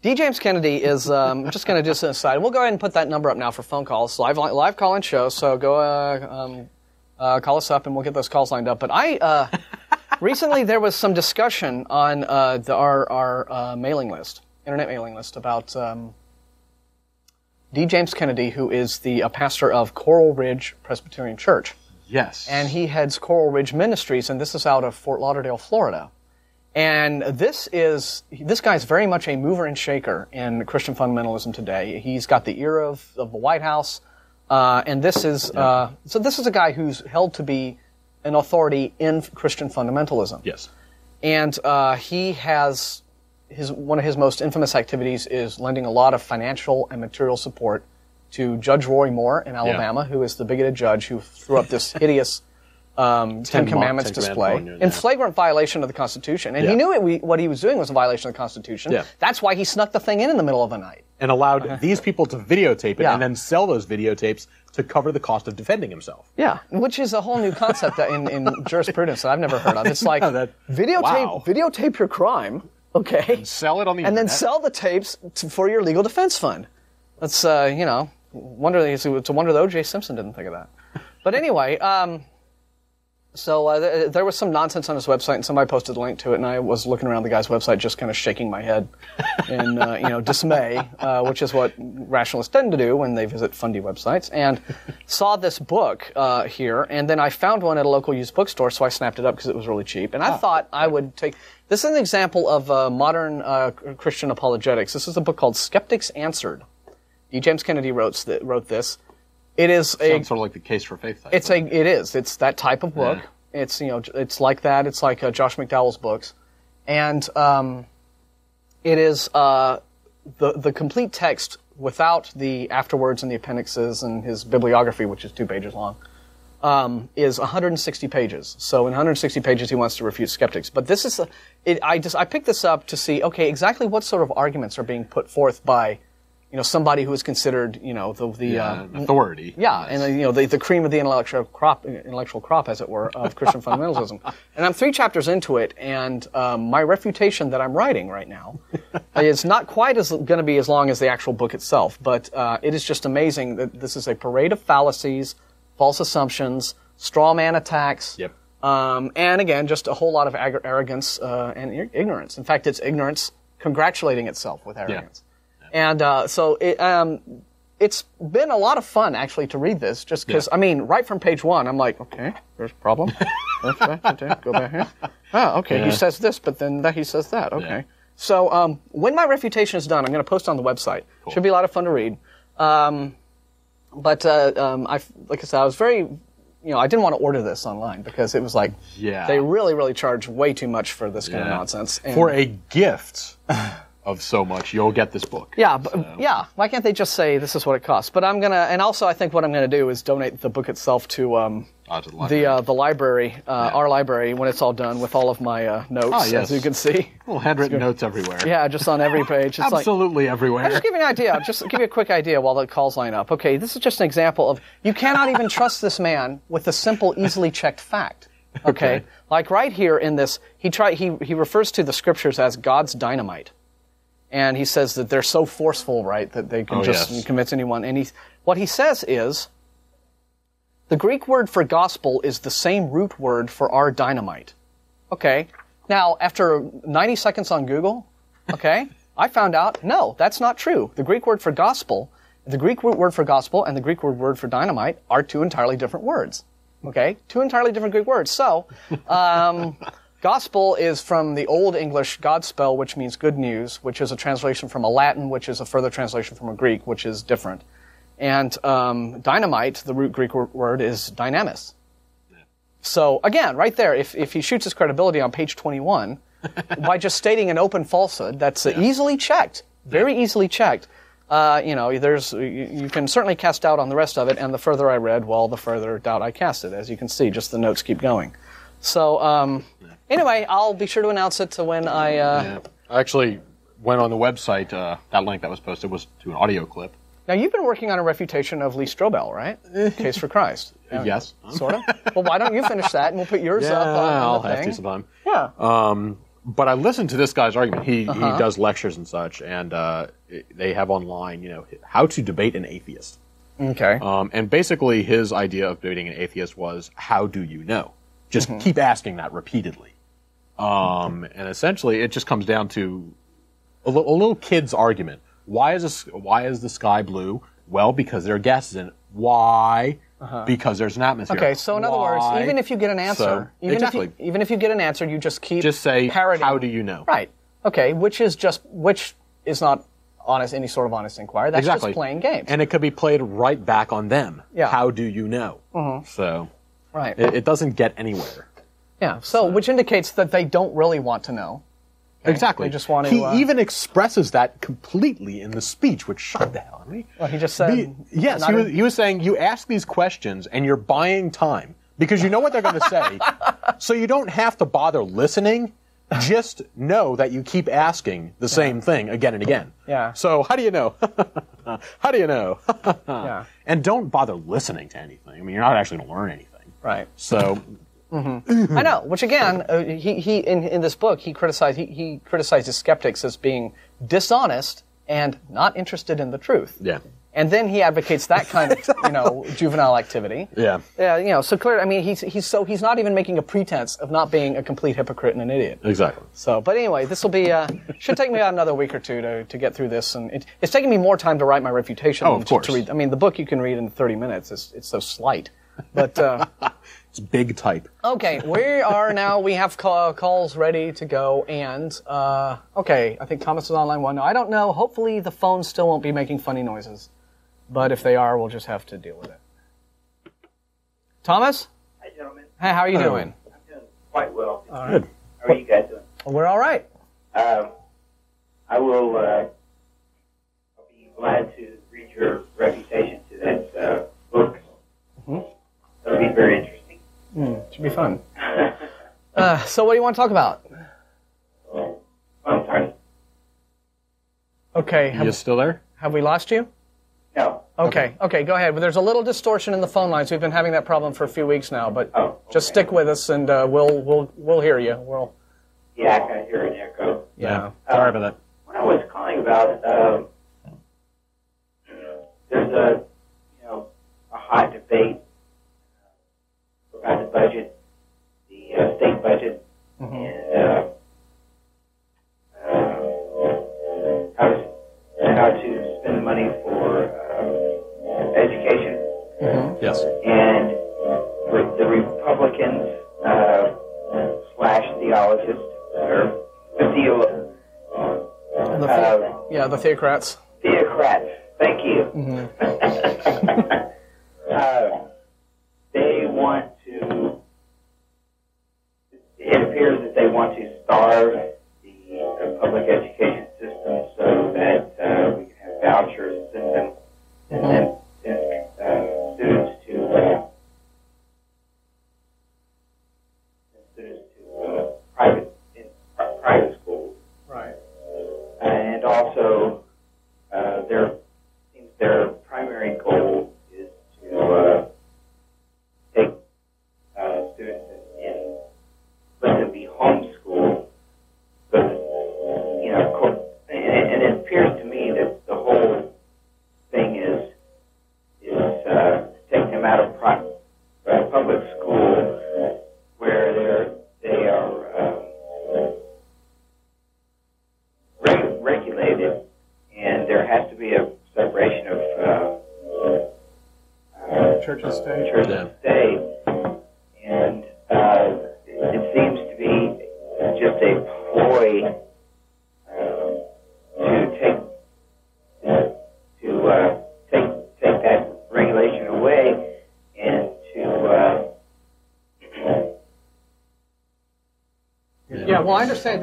[SPEAKER 1] D. James Kennedy is um, just going to just aside. We'll go ahead and put that number up now for phone calls, live live call in show. So go uh, um, uh, call us up and we'll get those calls lined up. But I uh, <laughs> recently there was some discussion on uh, the, our our uh, mailing list, internet mailing list about um, D. James Kennedy, who is the uh, pastor of Coral Ridge Presbyterian Church
[SPEAKER 2] Yes.
[SPEAKER 1] and he heads Coral Ridge Ministries, and this is out of Fort Lauderdale, Florida. And this is this guy's very much a mover and shaker in Christian fundamentalism today. He's got the ear of, of the White House, uh, and this is uh, so this is a guy who's held to be an authority in Christian fundamentalism.
[SPEAKER 2] yes.
[SPEAKER 1] And uh, he has his one of his most infamous activities is lending a lot of financial and material support to Judge Roy Moore in Alabama, who is the bigoted judge who threw up this <laughs> hideous um, Ten, Commandments
[SPEAKER 2] Ten
[SPEAKER 1] display in
[SPEAKER 2] yeah.
[SPEAKER 1] flagrant violation of the Constitution. And he knew it, we, what he was doing was a violation of the Constitution.
[SPEAKER 2] Yeah.
[SPEAKER 1] That's why he snuck the thing in in the middle of the night.
[SPEAKER 2] And allowed these people to videotape it
[SPEAKER 1] Yeah.
[SPEAKER 2] and then sell those videotapes to cover the cost of defending himself.
[SPEAKER 1] Yeah, which is a whole new concept that in, in <laughs> jurisprudence that I've never heard of. It's like <laughs>
[SPEAKER 2] that-
[SPEAKER 1] videotape
[SPEAKER 2] wow.
[SPEAKER 1] videotape your crime, okay,
[SPEAKER 2] Sell it on the
[SPEAKER 1] and then sell the tapes to, for your legal defense fund. That's uh, you know, wonder it's a wonder that O.J. Simpson didn't think of that. But anyway, um, so uh, th- there was some nonsense on his website, and somebody posted a link to it, and I was looking around the guy's website, just kind of shaking my head <laughs> in uh, you know dismay, uh, which is what rationalists tend to do when they visit fundy websites, and saw this book uh, here, and then I found one at a local used bookstore, so I snapped it up because it was really cheap, and I thought I would take. This is an example of uh, modern uh, Christian apologetics. This is a book called Skeptics Answered. D. James Kennedy wrote, wrote this. It is a
[SPEAKER 2] Sounds sort of like the case for faith type.
[SPEAKER 1] it's a it is it's that type of book. It's you know it's like that. It's like uh, Josh McDowell's books, and um, it is uh, the the complete text without the afterwords and the appendixes and his bibliography, which is two pages long. um, is 160 pages. So in 160 pages, he wants to refute skeptics. But this is, a, it, I just I picked this up to see, okay, exactly what sort of arguments are being put forth by, you know, somebody who is considered, you know, the the
[SPEAKER 2] Yeah,
[SPEAKER 1] uh,
[SPEAKER 2] authority.
[SPEAKER 1] yeah, and uh, you know the, the cream of the intellectual crop, intellectual crop, as it were, of <laughs> Christian fundamentalism. And I'm three chapters into it, and um, my refutation that I'm writing right now <laughs> is not quite as going to be as long as the actual book itself, but uh, it is just amazing that this is a parade of fallacies, false assumptions, straw man attacks.
[SPEAKER 2] Yep.
[SPEAKER 1] Um, and again, just a whole lot of ag- arrogance uh, and i- ignorance. In fact, it's ignorance congratulating itself with arrogance. And uh, so it, um, it's been a lot of fun actually to read this, just because
[SPEAKER 2] Yeah.
[SPEAKER 1] I mean, right from page one, I'm like, okay, there's a problem. <laughs> That's right, okay, Go back here. Oh, <laughs> okay. He says this, but then that he says that. Okay.
[SPEAKER 2] Yeah.
[SPEAKER 1] So um, when my refutation is done, I'm going to post on the website. Should be a lot of fun to read. Um, but uh, um, I, like I said, I was very, you know, I didn't want to order this online because it was like,
[SPEAKER 2] Yeah.
[SPEAKER 1] they really, really charge way too much for this kind of nonsense. And-
[SPEAKER 2] For a gift <laughs> of so much, you'll get this book.
[SPEAKER 1] yeah, but, yeah. Why can't they just say this is what it costs? But I'm gonna, and also I think what I'm gonna do is donate the book itself to um,
[SPEAKER 2] Ah, to the
[SPEAKER 1] the
[SPEAKER 2] library.
[SPEAKER 1] uh, the library, uh, our library, when it's all done with all of my uh, notes,
[SPEAKER 2] Ah, yes.
[SPEAKER 1] as you can see.
[SPEAKER 2] Little handwritten notes everywhere.
[SPEAKER 1] Yeah, just on every page. It's like
[SPEAKER 2] Absolutely everywhere.
[SPEAKER 1] just give you an idea. Just give you a quick idea while the calls line up. Okay, this is just an example of you cannot even <laughs> trust this man with a simple, easily checked fact. Okay,
[SPEAKER 2] Okay.
[SPEAKER 1] like right here in this, he try he he refers to the scriptures as God's dynamite, and he says that they're so forceful, right, that they can
[SPEAKER 2] Oh,
[SPEAKER 1] just
[SPEAKER 2] yes.
[SPEAKER 1] convince anyone. And he what he says is. The Greek word for gospel is the same root word for our dynamite. Okay. Now, after 90 seconds on Google, okay, I found out no, that's not true. The Greek word for gospel, the Greek word for gospel and the Greek word word for dynamite are two entirely different words. Okay, two entirely different Greek words. So, um, gospel is from the Old English Godspell, which means good news, which is a translation from a Latin, which is a further translation from a Greek, which is different. And um, dynamite, the root Greek word, is dynamis. So again, right there, if, if he shoots his credibility on page 21 <laughs> by just stating an open falsehood that's uh, easily checked, very easily checked, uh, you know, there's you, you can certainly cast doubt on the rest of it. And the further I read, well, the further doubt I casted. As you can see, just the notes keep going. So um, anyway, I'll be sure to announce it to when I. Uh,
[SPEAKER 2] Yeah. I actually went on the website. Uh, that link that was posted was to an audio clip.
[SPEAKER 1] Now you've been working on a refutation of Lee Strobel, right? <laughs> Case for Christ. Yeah,
[SPEAKER 2] Yes. <laughs>
[SPEAKER 1] Sort of. Well, why don't you finish that and we'll put yours up on, on
[SPEAKER 2] I'll
[SPEAKER 1] the
[SPEAKER 2] have
[SPEAKER 1] thing.
[SPEAKER 2] to sometime.
[SPEAKER 1] Yeah.
[SPEAKER 2] But I listened to this guy's argument. He
[SPEAKER 1] Uh-huh.
[SPEAKER 2] he does lectures and such, and uh, they have online, you know, how to debate an atheist.
[SPEAKER 1] okay.
[SPEAKER 2] Um, and basically, his idea of debating an atheist was, how do you know? Just
[SPEAKER 1] Mm-hmm.
[SPEAKER 2] keep asking that repeatedly. Um, and essentially, it just comes down to a, little kid's argument. Why is this, Why is the sky blue? Well, because there are gases in it. Why? Because there's an atmosphere.
[SPEAKER 1] Uh-huh. Okay, so in other words, even if you get an answer,
[SPEAKER 2] So-
[SPEAKER 1] even
[SPEAKER 2] exactly.
[SPEAKER 1] if you, even if you get an answer, you just keep
[SPEAKER 2] just say,
[SPEAKER 1] parroting.
[SPEAKER 2] how do you know?
[SPEAKER 1] Right. Okay. Which is just which is not honest any sort of honest inquiry. That's
[SPEAKER 2] Exactly.
[SPEAKER 1] just playing games.
[SPEAKER 2] And it could be played right back on them.
[SPEAKER 1] Yeah. Mm-hmm.
[SPEAKER 2] How do you know? So
[SPEAKER 1] right.
[SPEAKER 2] it, it doesn't get anywhere.
[SPEAKER 1] yeah. So, which indicates that they don't really want to know.
[SPEAKER 2] Exactly.
[SPEAKER 1] They just want to,
[SPEAKER 2] He
[SPEAKER 1] uh,
[SPEAKER 2] even expresses that completely in the speech, which shocked the hell out of me.
[SPEAKER 1] Well, he just said.
[SPEAKER 2] Be- yes, he was, he was saying you ask these questions and you're buying time because you know what they're going <laughs> to say, so you don't have to bother listening. Just know that you keep asking the same thing again and again.
[SPEAKER 1] Yeah.
[SPEAKER 2] So how do you know? <laughs> how do you know? <laughs>
[SPEAKER 1] yeah.
[SPEAKER 2] and don't bother listening to anything. I mean, you're not actually going to learn anything.
[SPEAKER 1] Right.
[SPEAKER 2] So
[SPEAKER 1] I know. Which again, uh, he, he in, in this book he criticized he, he criticizes skeptics as being dishonest and not interested in the truth.
[SPEAKER 2] yeah,
[SPEAKER 1] And then he advocates that kind of <laughs> you know juvenile activity.
[SPEAKER 2] yeah.
[SPEAKER 1] Yeah, you know, so clearly, I mean, he's he's so he's not even making a pretense of not being a complete hypocrite and an idiot.
[SPEAKER 2] Exactly.
[SPEAKER 1] So, but anyway, this will be uh, should take me about another week or two to, to get through this, and it, it's taking me more time to write my refutation.
[SPEAKER 2] Oh, of
[SPEAKER 1] than to-
[SPEAKER 2] course.
[SPEAKER 1] To read, I mean, the book you can read in 30 minutes. It's it's so slight. But uh, <laughs>
[SPEAKER 2] It's big type.
[SPEAKER 1] okay, we are now. We have call, calls ready to go, and uh, okay, I think Thomas is on line one. Now, I don't know. Hopefully, the phone still won't be making funny noises, but if they are, we'll just have to deal with it. Thomas,
[SPEAKER 3] Hi, gentlemen.
[SPEAKER 1] hey, how are you
[SPEAKER 2] Hello.
[SPEAKER 1] doing?
[SPEAKER 3] I'm doing quite well.
[SPEAKER 2] Good.
[SPEAKER 3] How are you guys doing?
[SPEAKER 1] We're all right.
[SPEAKER 3] Um, I will uh, I'll be glad to read your reputation to that uh, book. It'll be very interesting.
[SPEAKER 1] Should be fun. <laughs> Uh, so, what do you want to talk about?
[SPEAKER 3] I'm sorry.
[SPEAKER 1] Okay,
[SPEAKER 2] You still there?
[SPEAKER 1] have we lost you?
[SPEAKER 3] No.
[SPEAKER 1] Okay, okay, go ahead. But there's a little distortion in the phone lines. We've been having that problem for a few weeks now, but
[SPEAKER 3] Oh,
[SPEAKER 1] just stick with us, and uh, we'll we'll we'll hear you. We'll
[SPEAKER 3] Yeah, I can hear an echo.
[SPEAKER 1] yeah.
[SPEAKER 2] Sorry about that.
[SPEAKER 3] What I was calling about, um, there's a, you know, a hot debate about the budget, the uh, state budget, and uh, uh, how, to, how to spend the money for uh, education.
[SPEAKER 2] Yes.
[SPEAKER 3] And for the Republicans uh, slash theologists, or the theo,
[SPEAKER 1] The
[SPEAKER 3] uh,
[SPEAKER 1] the- yeah, the theocrats.
[SPEAKER 3] theocrats. Thank you. <laughs> uh, they want to. It appears that they want to starve the uh, public education system so that uh, we can have vouchers send them and then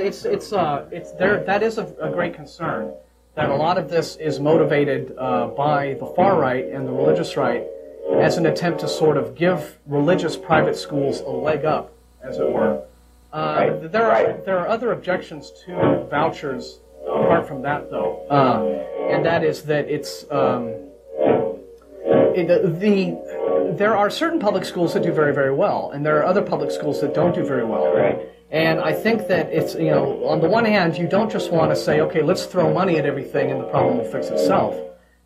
[SPEAKER 1] It's it's uh it's there. That is a, a great concern. That a lot of this is motivated uh, by the far right and the religious right as an attempt to sort of give religious private schools a leg up, as it were. Uh, there are there are other objections to vouchers apart from that, though, uh, and that is that it's um, it, the there are certain public schools that do very very well, and there are other public schools that don't do very well.
[SPEAKER 3] Right.
[SPEAKER 1] And I think that it's, you know, on the one hand, you don't just want to say, okay, let's throw money at everything and the problem will fix itself.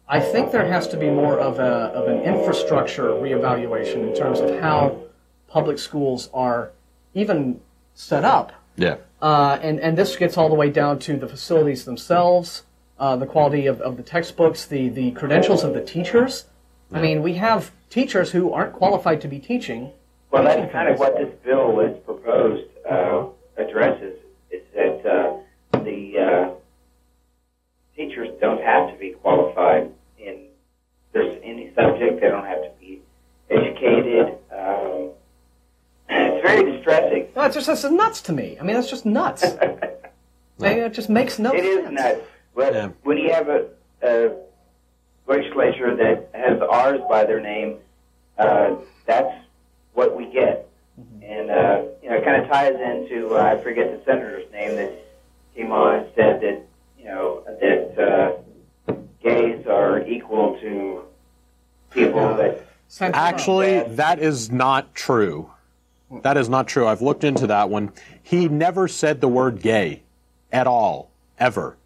[SPEAKER 1] I think there has to be more of, a, of an infrastructure reevaluation in terms of how public schools are even set up.
[SPEAKER 2] Yeah.
[SPEAKER 1] Uh, and, and this gets all the way down to the facilities themselves, uh, the quality of, of the textbooks, the, the credentials of the teachers. I mean, we have teachers who aren't qualified to be teaching.
[SPEAKER 3] Well, that's kind of what this bill is proposed uh, addresses. Is that uh, the uh, teachers don't have to be qualified in there's any subject. They don't have to be educated. Um, it's very distressing.
[SPEAKER 1] No, it's just that's nuts to me. I mean, that's just nuts. <laughs> I it just makes no
[SPEAKER 3] It
[SPEAKER 1] sense.
[SPEAKER 3] is nuts. But
[SPEAKER 2] Yeah.
[SPEAKER 3] when you have a, a legislature that has ours by their name, uh, that's what we get. And, uh, you know, it kind of ties into, uh, I forget the senator's name that came on and said that, you know, that uh, gays are equal to people that.
[SPEAKER 2] Actually, that is not true. That is not true. I've looked into that one. He never said the word gay at all, ever.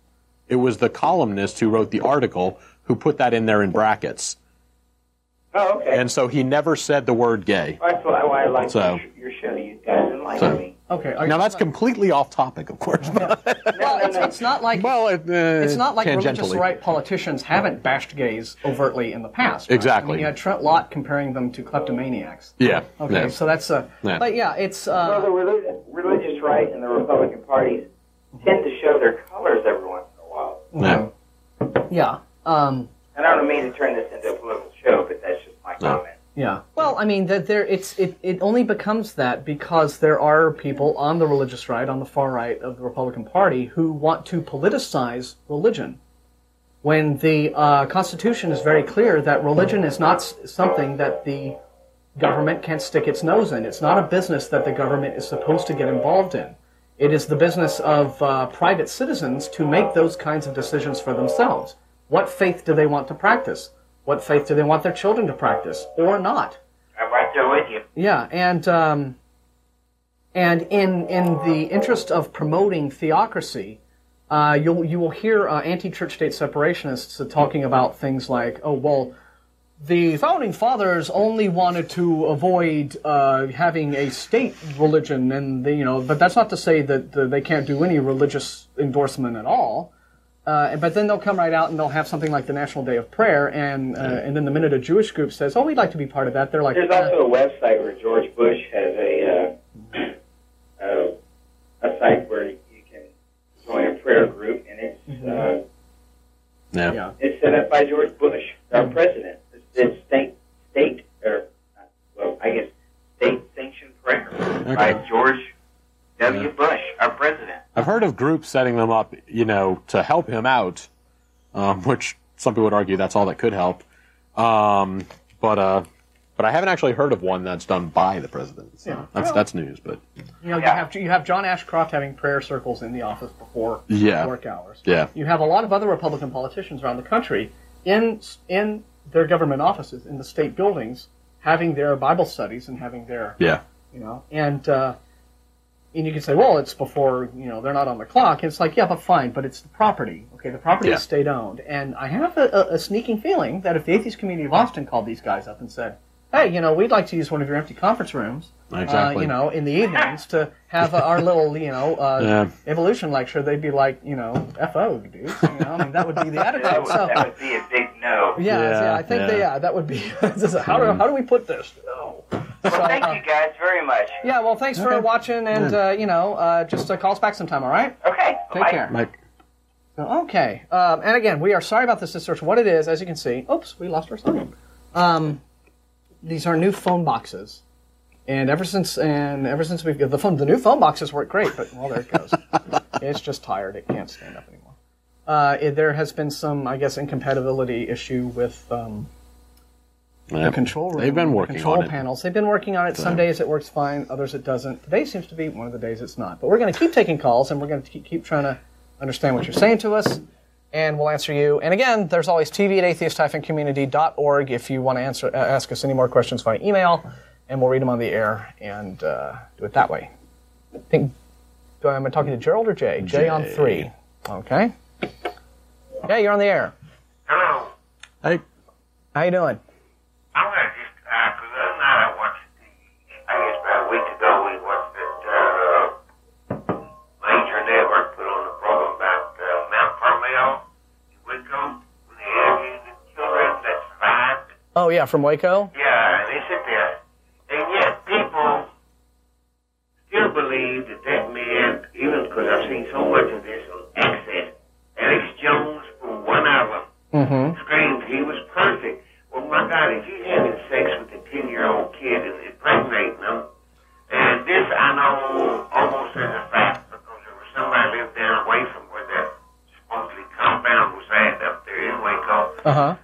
[SPEAKER 2] It was the columnist who wrote the article who put that in there in brackets.
[SPEAKER 3] Oh, okay.
[SPEAKER 2] And so he never said the word gay.
[SPEAKER 3] that's why why I like
[SPEAKER 2] So-
[SPEAKER 3] your, your show. You guys enlighten
[SPEAKER 2] So-
[SPEAKER 3] me.
[SPEAKER 1] okay. are
[SPEAKER 2] Now that's completely off topic, of course. but- <laughs>
[SPEAKER 1] well, it's, it's not like
[SPEAKER 2] well, it, uh,
[SPEAKER 1] it's not like religious right politicians haven't bashed gays overtly in the past. right?
[SPEAKER 2] Exactly.
[SPEAKER 1] I mean, you had Trent Lott comparing them to kleptomaniacs.
[SPEAKER 2] Yeah.
[SPEAKER 1] Okay,
[SPEAKER 2] yeah.
[SPEAKER 1] so that's a.
[SPEAKER 2] Yeah.
[SPEAKER 1] But yeah, it's.
[SPEAKER 3] Well, the
[SPEAKER 1] Uh,
[SPEAKER 3] religious, religious right and the Republican parties tend to show their colors every once in a while.
[SPEAKER 2] Yeah.
[SPEAKER 1] yeah. Um,
[SPEAKER 3] And I don't mean to turn this into a political show, but that's just my
[SPEAKER 2] No.
[SPEAKER 3] comment.
[SPEAKER 1] Yeah. Well, I mean that there it's it, it only becomes that because there are people on the religious right, on the far right of the Republican Party who want to politicize religion. When the uh, Constitution is very clear that religion is not something that the government can't stick its nose in. It's not a business that the government is supposed to get involved in. It is the business of uh, private citizens to make those kinds of decisions for themselves. What faith do they want to practice? What faith do they want their children to practice, or not?
[SPEAKER 3] I'm right there with you.
[SPEAKER 1] Yeah, and um, and in in the interest of promoting theocracy, uh, you'll you will hear uh, anti-church state separationists talking about things like, oh well, the founding fathers only wanted to avoid uh, having a state religion, and they, you know, but that's not to say that uh, they can't do any religious endorsement at all. Uh, but then they'll come right out and they'll have something like the National Day of Prayer, and uh, and then the minute a Jewish group says, "Oh, we'd like to be part of that," they're like,
[SPEAKER 3] There's
[SPEAKER 1] uh,
[SPEAKER 3] also a website where George Bush has a uh, <clears throat> uh, a site where you can join a prayer group, and it's uh,
[SPEAKER 2] Yeah.
[SPEAKER 1] "Yeah,
[SPEAKER 3] it's set up by George Bush, our president. It's, it's state state or uh, well, I guess state sanctioned prayer by George W.
[SPEAKER 2] Yeah.
[SPEAKER 3] Bush, our president.
[SPEAKER 2] I've heard of groups setting them up, you know, to help him out, um, which some people would argue that's all that could help. Um, but uh, but I haven't actually heard of one that's done by the president. So
[SPEAKER 1] Yeah.
[SPEAKER 2] that's
[SPEAKER 1] Well-
[SPEAKER 2] that's news. But
[SPEAKER 1] You know, you have you have John Ashcroft having prayer circles in the office before
[SPEAKER 2] Yeah.
[SPEAKER 1] work hours.
[SPEAKER 2] Yeah.
[SPEAKER 1] You have a lot of other Republican politicians around the country in in their government offices in the state buildings having their Bible studies and having their
[SPEAKER 2] yeah,
[SPEAKER 1] you know and uh, and you can say, well, it's before you know they're not on the clock. It's like, yeah, but fine, but it's the property. Okay, the property
[SPEAKER 2] Yeah.
[SPEAKER 1] is state owned, and I have a, a, a sneaking feeling that if the atheist community of Austin called these guys up and said, hey, you know, we'd like to use one of your empty conference rooms. Uh, you know, in the evenings to have uh, our little, you know, uh, <laughs>
[SPEAKER 2] Yeah.
[SPEAKER 1] evolution lecture, they'd be like, you know, "Fo, dude." You know, I mean, that would be the <laughs>
[SPEAKER 3] That
[SPEAKER 1] attitude.
[SPEAKER 3] would,
[SPEAKER 1] So,
[SPEAKER 3] that would be a big no.
[SPEAKER 1] yeah,
[SPEAKER 2] Yeah,
[SPEAKER 1] yeah, I think
[SPEAKER 2] yeah.
[SPEAKER 1] That, yeah, that would be. <laughs> this is- how do how do we put this? No.
[SPEAKER 3] Well,
[SPEAKER 1] So,
[SPEAKER 3] thank
[SPEAKER 1] uh,
[SPEAKER 3] you guys very much.
[SPEAKER 1] Yeah, well, thanks for watching, and uh, you know, uh, just uh, call us back sometime. All right.
[SPEAKER 3] Okay.
[SPEAKER 1] Take
[SPEAKER 3] bye.
[SPEAKER 1] care.
[SPEAKER 2] Mike.
[SPEAKER 1] Okay. Um, and again, we are sorry about this distortion. What it is, as you can see, oops, we lost our sign. Um, these are new phone boxes, and ever since and ever since we've the phone, the new phone boxes work great, but well, there it goes. <laughs> it's just tired; it can't stand up anymore. Uh, it, there has been some, I guess, incompatibility issue with um, the control room.
[SPEAKER 2] They've been
[SPEAKER 1] the
[SPEAKER 2] working
[SPEAKER 1] control
[SPEAKER 2] on it.
[SPEAKER 1] panels. They've been working on it. Some days it works fine, others it doesn't. Today seems to be one of the days it's not. But we're going to keep taking calls, and we're going to keep, keep trying to understand what you're saying to us, and we'll answer you. And again, there's always TV at atheist-community.org if you want to answer, uh, ask us any more questions via email, and we'll read them on the air and uh, do it that way. I think. Do I, am I talking to Gerald or Jay? Jay on three. Okay. Yeah, you're on the air.
[SPEAKER 4] Hello.
[SPEAKER 2] Hey,
[SPEAKER 1] How you doing? Oh yeah, from Waco.
[SPEAKER 4] Yeah, they sit there, and yet people still believe that that man, even because I've seen so much of this on Access, Alex Jones, for one of them,
[SPEAKER 1] Mm-hmm.
[SPEAKER 4] screamed he was perfect. Well, my God, if he's having sex with a 10 year old kid and impregnating them, and this I know almost as a fact because there was somebody lived down away from where that supposedly compound was at up there in Waco.
[SPEAKER 1] Uh huh.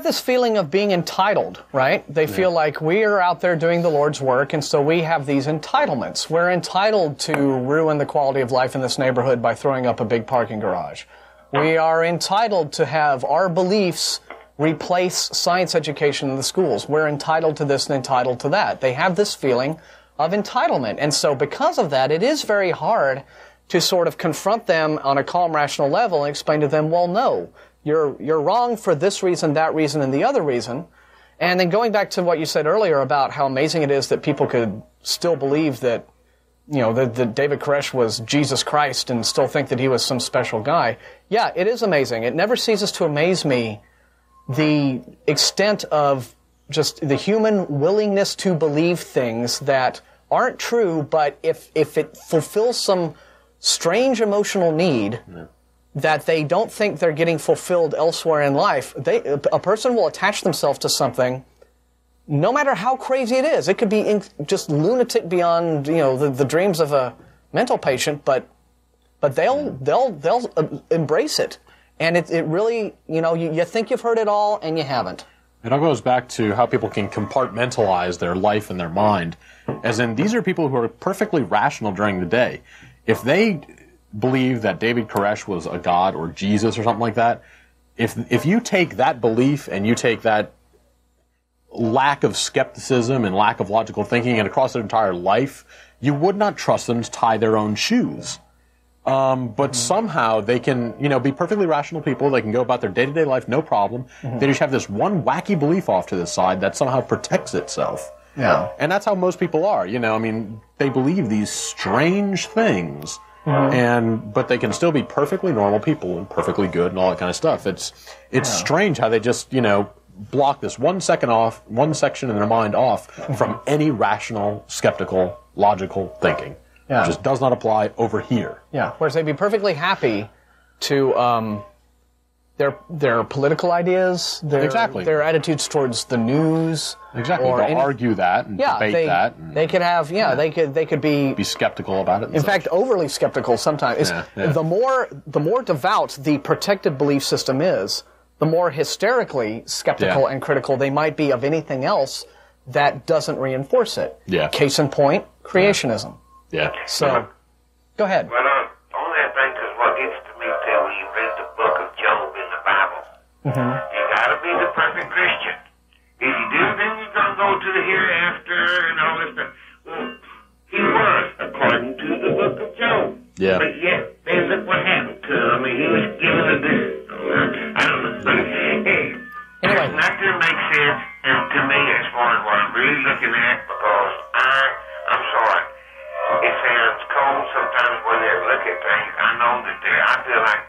[SPEAKER 1] Have this feeling of being entitled, right? They feel like we are out there doing the Lord's work, and so we have these entitlements. We're entitled to ruin the quality of life in this neighborhood by throwing up a big parking garage. We are entitled to have our beliefs replace science education in the schools. We're entitled to this and entitled to that. They have this feeling of entitlement. And so, because of that, it is very hard to sort of confront them on a calm, rational level and explain to them, well, no, you're, you're wrong for this reason, that reason, and the other reason. And then going back to what you said earlier about how amazing it is that people could still believe that, you know, that, that David Koresh was Jesus Christ and still think that he was some special guy. Yeah, it is amazing. It never ceases to amaze me the extent of just the human willingness to believe things that aren't true, but if, if it fulfills some strange emotional need that they don't think they're getting fulfilled elsewhere in life, they, a person will attach themselves to something no matter how crazy it is. It could be in, just lunatic beyond, you know, the, the dreams of a mental patient, but but they'll they'll they'll uh, embrace it, and it it really you know you, you think you've heard it all and you haven't.
[SPEAKER 2] It all goes back to how people can compartmentalize their life and their mind. As in, these are people who are perfectly rational during the day. If they believe that David Koresh was a god or Jesus or something like that, if if you take that belief and you take that lack of skepticism and lack of logical thinking and across their entire life, you would not trust them to tie their own shoes. Um, but somehow they can, you know, be perfectly rational people. They can go about their day-to-day life, no problem. They just have this one wacky belief off to the side that somehow protects itself.
[SPEAKER 1] Yeah.
[SPEAKER 2] And that's how most people are. You know, I mean, they believe these strange things, and but they can still be perfectly normal people and perfectly good and all that kind of stuff. It's it's strange how they just you know block this one second off, one section in their mind off from any rational, skeptical, logical thinking.
[SPEAKER 1] Yeah.
[SPEAKER 2] It just does not apply over here.
[SPEAKER 1] Yeah. Whereas they'd be perfectly happy to um, their their political ideas, their
[SPEAKER 2] Exactly.
[SPEAKER 1] their attitudes towards the news,
[SPEAKER 2] Exactly.
[SPEAKER 1] or
[SPEAKER 2] They'll
[SPEAKER 1] any-
[SPEAKER 2] argue that and
[SPEAKER 1] yeah,
[SPEAKER 2] debate
[SPEAKER 1] they,
[SPEAKER 2] that and
[SPEAKER 1] they could have yeah, they could they could be
[SPEAKER 2] be skeptical about it.
[SPEAKER 1] in
[SPEAKER 2] such.
[SPEAKER 1] fact overly skeptical sometimes
[SPEAKER 2] Yeah, yeah.
[SPEAKER 1] the more the more devout the protected belief system is the more hysterically skeptical
[SPEAKER 2] Yeah.
[SPEAKER 1] and critical they might be of anything else that doesn't reinforce it
[SPEAKER 2] Yeah.
[SPEAKER 1] case in point creationism
[SPEAKER 2] yeah.
[SPEAKER 1] so go ahead
[SPEAKER 4] Bible, you gotta be the perfect Christian. If you do, then you're gonna go to the hereafter and all this stuff. Well, he was, according to the book of Job.
[SPEAKER 2] Yeah.
[SPEAKER 4] But yet, then look what happened to him. I mean, he was given a this. I don't know. Hey,
[SPEAKER 1] Anyway.
[SPEAKER 4] not to make sense, and to me, as far as what I'm really looking at, because I, I'm sorry, it sounds cold sometimes when they look at things. I know that there, I feel like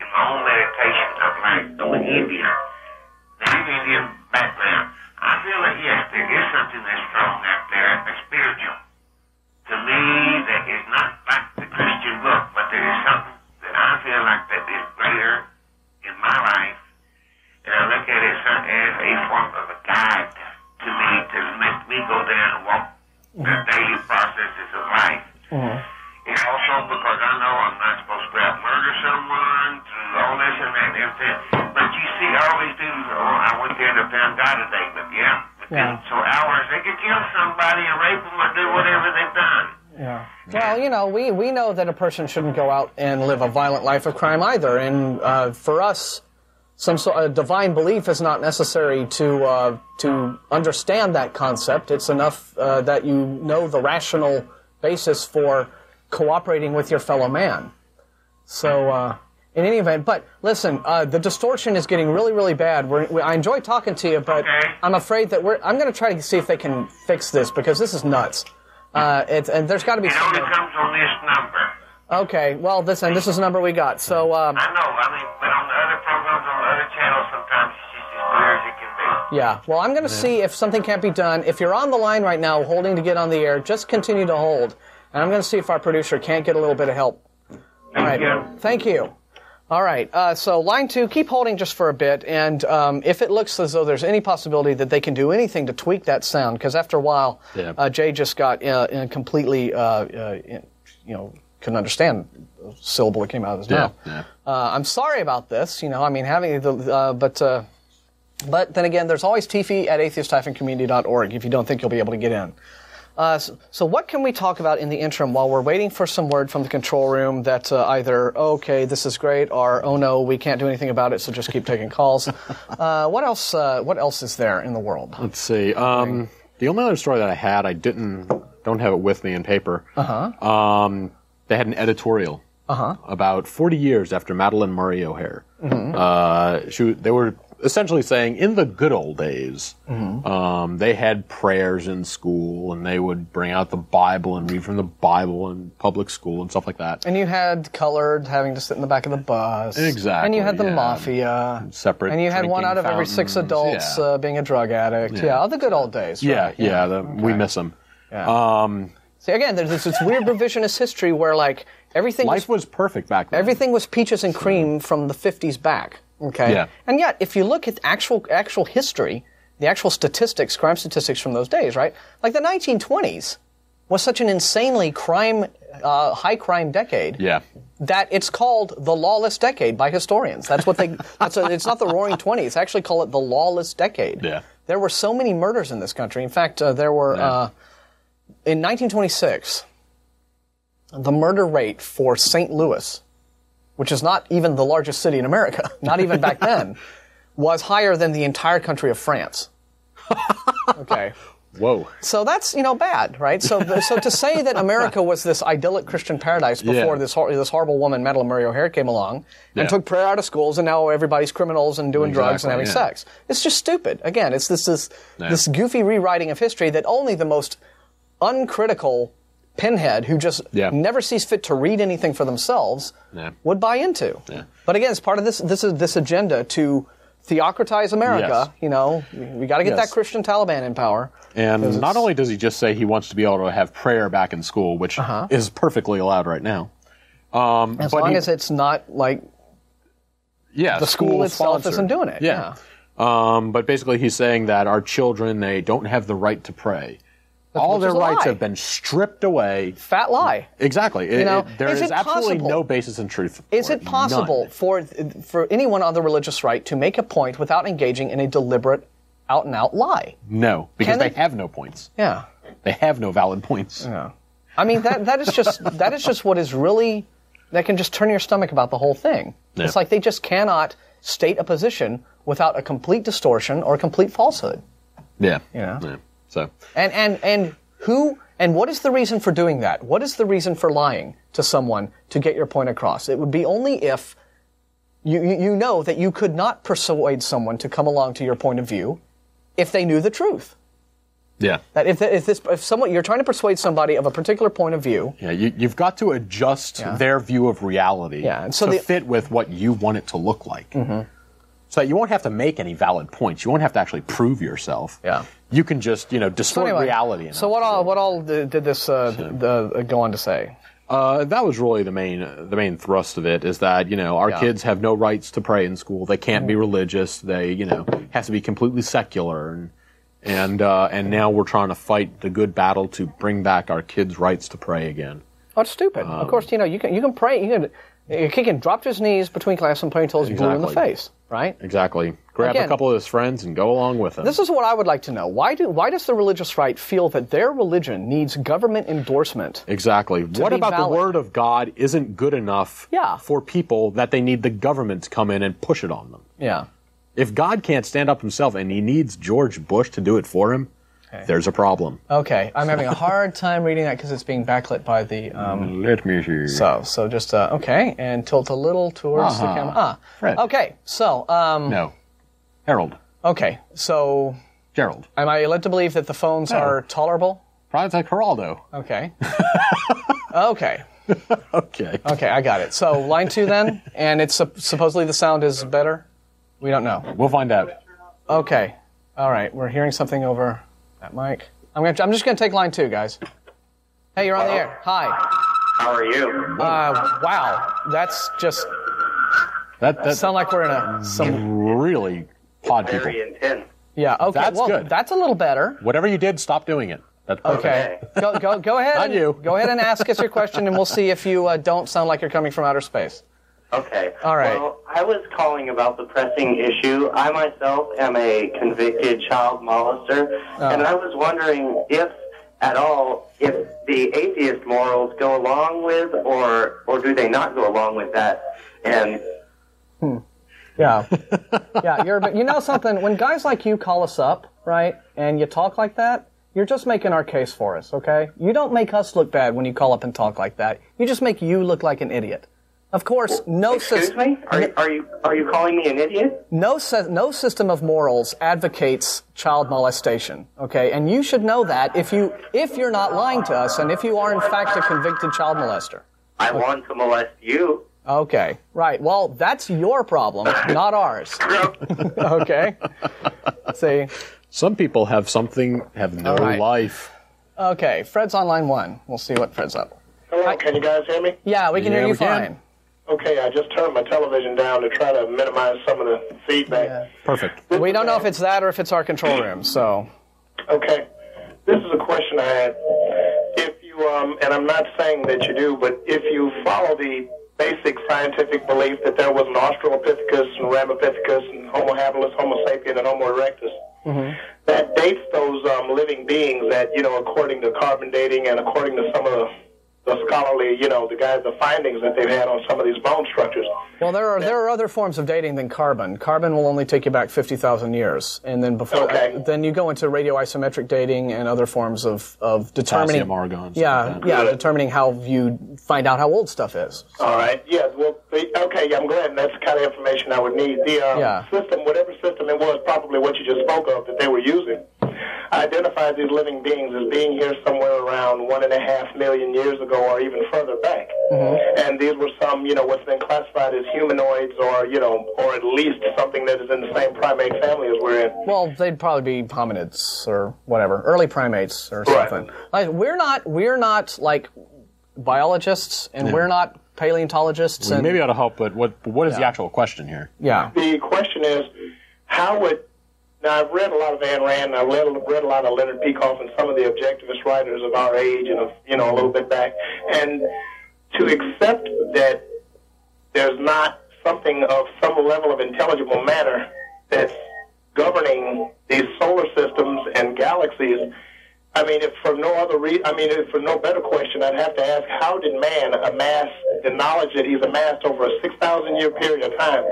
[SPEAKER 4] in my own meditation, like, I'm an Indian. Now, Indian background. I feel like, yes, there is something that's strong out there, that's spiritual. To me, that is not like the Christian book, but there is something that I feel like that is greater in my life and I look at it as a form of a guide to me to make me go down and walk the mm-hmm. daily processes of life. Mm-hmm. And also because I know I'm not supposed to out murder someone through all this and that and everything. But you see all these dudes, oh, I went there and found God today, but yeah. Within
[SPEAKER 1] Yeah.
[SPEAKER 4] so hours, they could kill somebody and rape them or do whatever they've done.
[SPEAKER 1] Yeah. Well, you know, we, we know that a person shouldn't go out and live a violent life of crime either. And uh, for us, some sort of divine belief is not necessary to uh, to understand that concept. It's enough uh, that you know the rational basis for cooperating with your fellow man. So, uh, in any event, but listen, uh, the distortion is getting really, really bad. We're, we, I enjoy talking to you, but
[SPEAKER 4] Okay.
[SPEAKER 1] I'm afraid that we're. I'm going to try to see if they can fix this because this is nuts. Uh, it's, and there's got to be
[SPEAKER 4] It only
[SPEAKER 1] some.
[SPEAKER 4] comes on this number.
[SPEAKER 1] Okay, well, this and this is the number we got. So, um,
[SPEAKER 4] I know, I mean, but on the other programs, on the other channels, sometimes it's just as clear as it can be.
[SPEAKER 1] yeah. Well, I'm going to see if something can't be done. If you're on the line right now, holding to get on the air, just continue to hold, and I'm going to see if our producer can't get a little bit of help. All right.
[SPEAKER 4] you.
[SPEAKER 1] Thank you. All right. Uh, so line two, keep holding just for a bit, and um, if it looks as though there's any possibility that they can do anything to tweak that sound, because after a while,
[SPEAKER 2] Yeah.
[SPEAKER 1] uh, Jay just got uh, completely, uh, uh, in- you know, couldn't understand the syllable that came out of his
[SPEAKER 2] Yeah,
[SPEAKER 1] mouth.
[SPEAKER 2] yeah.
[SPEAKER 1] Uh, I'm sorry about this. You know, I mean, having the, uh, but, uh, but then again, there's always TFE at atheist-community.org if you don't think you'll be able to get in. Uh, so, so what can we talk about in the interim while we're waiting for some word from the control room that uh, either okay this is great or oh no we can't do anything about it so just keep taking calls. <laughs> uh, what else? Uh, what else is there in the world?
[SPEAKER 2] Let's see. Um, the only other story that I had, I didn't, don't have it with me in paper. Uh huh. Um, they had an editorial. Uh-huh. About 40 years after Madalyn Murray O'Hair. Uh, she, they were essentially saying in the good old days, um, they had prayers in school and they would bring out the Bible and read from the Bible in public school and stuff like that.
[SPEAKER 1] And you had colored having to sit in the back of the bus.
[SPEAKER 2] Exactly,
[SPEAKER 1] And you had the
[SPEAKER 2] yeah.
[SPEAKER 1] mafia.
[SPEAKER 2] Separate
[SPEAKER 1] And you had one out of every six adults
[SPEAKER 2] yeah.
[SPEAKER 1] uh, being a drug addict. Yeah, the good old days.
[SPEAKER 2] Yeah,
[SPEAKER 1] right,
[SPEAKER 2] yeah, the, we miss them.
[SPEAKER 1] See, again, there's this, this weird revisionist history where like everything
[SPEAKER 2] Life
[SPEAKER 1] was,
[SPEAKER 2] was perfect back then.
[SPEAKER 1] everything was peaches and cream from the 50s back. Okay.
[SPEAKER 2] Yeah.
[SPEAKER 1] And yet, if you look at actual actual history, the actual statistics, crime statistics from those days, right? Like the 1920s was such an insanely crime, uh, high crime decade.
[SPEAKER 2] Yeah.
[SPEAKER 1] that it's called the lawless decade by historians. That's what they. <laughs> that's a, it's not the Roaring Twenties. Actually, call it the lawless decade.
[SPEAKER 2] Yeah.
[SPEAKER 1] There were so many murders in this country. In fact, uh, there were
[SPEAKER 2] Yeah.
[SPEAKER 1] uh, in 1926. The murder rate for St. Louis, which is not even the largest city in America, <laughs> not even back <laughs> then, was higher than the entire country of France. <laughs> Okay.
[SPEAKER 2] Whoa.
[SPEAKER 1] So that's you know bad, right? So so to say that America was this idyllic Christian paradise before
[SPEAKER 2] Yeah.
[SPEAKER 1] this hor- this horrible woman Madalyn Murray O'Hair came along and took prayer out of schools, and now everybody's criminals and doing drugs and having
[SPEAKER 2] yeah.
[SPEAKER 1] sex. It's just stupid. Again, it's this this
[SPEAKER 2] Yeah.
[SPEAKER 1] this goofy rewriting of history that only the most uncritical pinhead who just
[SPEAKER 2] Yeah.
[SPEAKER 1] never sees fit to read anything for themselves
[SPEAKER 2] Yeah.
[SPEAKER 1] would buy into. But again, it's part of this this is this agenda to theocratize America.
[SPEAKER 2] Yes.
[SPEAKER 1] You know, we, got to get
[SPEAKER 2] Yes.
[SPEAKER 1] that Christian Taliban in power.
[SPEAKER 2] And not only does he just say he wants to be able to have prayer back in school, which
[SPEAKER 1] Uh-huh.
[SPEAKER 2] is perfectly allowed right now. Um,
[SPEAKER 1] As long
[SPEAKER 2] he-
[SPEAKER 1] as it's not like
[SPEAKER 2] yeah,
[SPEAKER 1] the school itself
[SPEAKER 2] sponsored.
[SPEAKER 1] isn't doing it.
[SPEAKER 2] Yeah. Um, but basically, he's saying that our children they don't have the right to pray. All their rights
[SPEAKER 1] lie.
[SPEAKER 2] have been stripped away.
[SPEAKER 1] Fat lie.
[SPEAKER 2] Exactly. It-
[SPEAKER 1] know,
[SPEAKER 2] it- there
[SPEAKER 1] is
[SPEAKER 2] is absolutely
[SPEAKER 1] possible-
[SPEAKER 2] no basis in truth.
[SPEAKER 1] Is
[SPEAKER 2] for
[SPEAKER 1] it possible
[SPEAKER 2] None.
[SPEAKER 1] for for anyone on the religious right to make a point without engaging in a deliberate, out and out lie?
[SPEAKER 2] No, because they
[SPEAKER 1] they-
[SPEAKER 2] have no points.
[SPEAKER 1] Yeah.
[SPEAKER 2] They have no valid points. Yeah.
[SPEAKER 1] I mean that that is just <laughs> that is just what is really that can just turn your stomach about the whole thing.
[SPEAKER 2] Yeah.
[SPEAKER 1] It's like they just cannot state a position without a complete distortion or a complete falsehood.
[SPEAKER 2] Yeah.
[SPEAKER 1] know?
[SPEAKER 2] Yeah. So.
[SPEAKER 1] And and and who and what is the reason for doing that? What is the reason for lying to someone to get your point across? It would be only if you you, you know that you could not persuade someone to come along to your point of view if they knew the truth.
[SPEAKER 2] Yeah.
[SPEAKER 1] That if, if this if someone you're trying to persuade somebody of a particular point of view,
[SPEAKER 2] Yeah, you, you've got to adjust their view of reality
[SPEAKER 1] Yeah, and so
[SPEAKER 2] to
[SPEAKER 1] the-
[SPEAKER 2] fit with what you want it to look like. Mm-hmm. So that you won't have to make any valid points. You won't have to actually prove yourself.
[SPEAKER 1] Yeah.
[SPEAKER 2] You can just, you know, distort
[SPEAKER 1] anyway,
[SPEAKER 2] reality.
[SPEAKER 1] So what all what all did did this uh, the, uh, go on to say?
[SPEAKER 2] Uh, that was really the main the main thrust of it is that you know our
[SPEAKER 1] Yeah.
[SPEAKER 2] kids have no rights to pray in school. They can't be religious. They you know has to be completely secular and and uh, and now we're trying to fight the good battle to bring back our kids' rights to pray again.
[SPEAKER 1] Oh, it's stupid.
[SPEAKER 2] Um,
[SPEAKER 1] of course, you know you can you can pray. You can a kid can drop to his knees between class and pray until he's blue in the face, right?
[SPEAKER 2] Exactly. Grab
[SPEAKER 1] Again-
[SPEAKER 2] a couple of his friends and go along with him.
[SPEAKER 1] This is what I would like to know. Why do why does the religious right feel that their religion needs government endorsement?
[SPEAKER 2] Exactly. What about
[SPEAKER 1] valid.
[SPEAKER 2] the word of God isn't good enough
[SPEAKER 1] Yeah.
[SPEAKER 2] for people that they need the government to come in and push it on them?
[SPEAKER 1] Yeah.
[SPEAKER 2] If God can't stand up himself and he needs George Bush to do it for him, there's a problem.
[SPEAKER 1] Okay, I'm having a hard <laughs> time reading that because it's being backlit by the. Um,
[SPEAKER 2] Let me see.
[SPEAKER 1] so so just uh, okay, and tilt a little towards the
[SPEAKER 2] Uh-huh.
[SPEAKER 1] camera. Ah,
[SPEAKER 2] Fred.
[SPEAKER 1] okay. So um,
[SPEAKER 2] No. Harold.
[SPEAKER 1] okay. So
[SPEAKER 2] Gerald.
[SPEAKER 1] am I led to believe that the phones
[SPEAKER 2] No.
[SPEAKER 1] are tolerable?
[SPEAKER 2] Project Geraldo.
[SPEAKER 1] Okay. <laughs> okay.
[SPEAKER 2] Okay.
[SPEAKER 1] Okay, I got it. So line two then, and it's sup- supposedly the sound is better. We don't know.
[SPEAKER 2] We'll find out.
[SPEAKER 1] Okay. All right. We're hearing something over that mic. I'm gonna. I'm just gonna take line two, guys. Hey, you're on the air. Hi.
[SPEAKER 4] How are you?
[SPEAKER 1] Uh, wow. That's just
[SPEAKER 2] That that
[SPEAKER 1] sound like we're in a some.
[SPEAKER 2] really pod people.
[SPEAKER 4] Very intense.
[SPEAKER 1] Yeah. Okay.
[SPEAKER 2] That's
[SPEAKER 1] well,
[SPEAKER 2] good.
[SPEAKER 1] that's a little better.
[SPEAKER 2] Whatever you did, stop doing it. That's perfect.
[SPEAKER 1] Okay. go, go, go ahead.
[SPEAKER 2] Not
[SPEAKER 1] and,
[SPEAKER 2] you.
[SPEAKER 1] Go ahead and ask us your question, and we'll see if you uh, don't sound like you're coming from outer space.
[SPEAKER 3] Okay.
[SPEAKER 1] All right.
[SPEAKER 3] Well, I was calling about the pressing issue. I myself am a convicted child molester,
[SPEAKER 1] Oh.
[SPEAKER 3] and I was wondering if, at all, if the atheist morals go along with, or or do they not go along with that? And hmm.
[SPEAKER 1] Yeah. <laughs> yeah, you're, but you know something? When guys like you call us up, right, and you talk like that, you're just making our case for us, okay? You don't make us look bad when you call up and talk like that. You just make you look like an idiot. Of course, no
[SPEAKER 3] excuse
[SPEAKER 1] system.
[SPEAKER 3] me, are, are you are you calling me an idiot?
[SPEAKER 1] no, no system of morals advocates child molestation. Okay, and you should know that if you if you're not lying to us, and if you are in fact a convicted child molester.
[SPEAKER 3] I want to molest you.
[SPEAKER 1] Okay, right. Well, that's your problem, <laughs> not ours. <laughs> okay. See.
[SPEAKER 2] Some people have something, have no
[SPEAKER 1] All right.
[SPEAKER 2] life.
[SPEAKER 1] Okay, Fred's on line one. We'll see what Fred's up.
[SPEAKER 5] Hello, can you guys hear me?
[SPEAKER 1] Yeah, we can
[SPEAKER 2] Yeah,
[SPEAKER 1] hear you
[SPEAKER 2] fine. can.
[SPEAKER 1] Fine.
[SPEAKER 5] Okay, I just turned my television down to try to minimize some of the feedback.
[SPEAKER 2] Perfect.
[SPEAKER 1] We don't know if it's that or if it's our control room. So,
[SPEAKER 5] Okay, this is a question I had. If you, um, and I'm not saying that you do, but if you follow the basic scientific belief that there was an Australopithecus and Ramapithecus and Homo habilis, Homo sapien, and Homo erectus, that dates those um, living beings that, you know, according to carbon dating and according to some of the, the scholarly, you know, the guys, the findings that they've had on some of these bone structures.
[SPEAKER 1] well, there are there are other forms of dating than carbon. Carbon will only take you back fifty thousand years, and then before
[SPEAKER 5] Okay.
[SPEAKER 1] then you go into radioisometric dating and other forms of of determining.
[SPEAKER 2] Potassium, argon,
[SPEAKER 1] Yeah,
[SPEAKER 2] like that.
[SPEAKER 1] yeah, determining how you find out how old stuff is.
[SPEAKER 5] All right. Yeah. Well. The, okay. I'm glad. That's the kind of information I would need. The um,
[SPEAKER 1] Yeah.
[SPEAKER 5] system, whatever system it was, probably what you just spoke of that they were using, identified these living beings as being here somewhere around one and a half million years ago, or even further back. Mm-hmm. And these were some, you know, what's been classified as humanoids, or you know, or at least something that is in the same primate family as we're in.
[SPEAKER 1] Well, they'd probably be hominids or whatever, early primates or
[SPEAKER 5] Right.
[SPEAKER 1] something. Like we're not we're not like biologists, and we're not paleontologists, and
[SPEAKER 2] Maybe ought to help, but what what is the actual question here?
[SPEAKER 1] yeah.
[SPEAKER 5] the question is, how would now I've read a lot of Ayn Rand, and I've read, read a lot of Leonard Peikoff and some of the objectivist writers of our age, and of you know a little bit back, and to accept that there's not something of some level of intelligible matter that's governing these solar systems and galaxies. I mean, if for no other reason, I mean, if for no better question, I'd have to ask, how did man amass the knowledge that he's amassed over a 6,000 year period of time?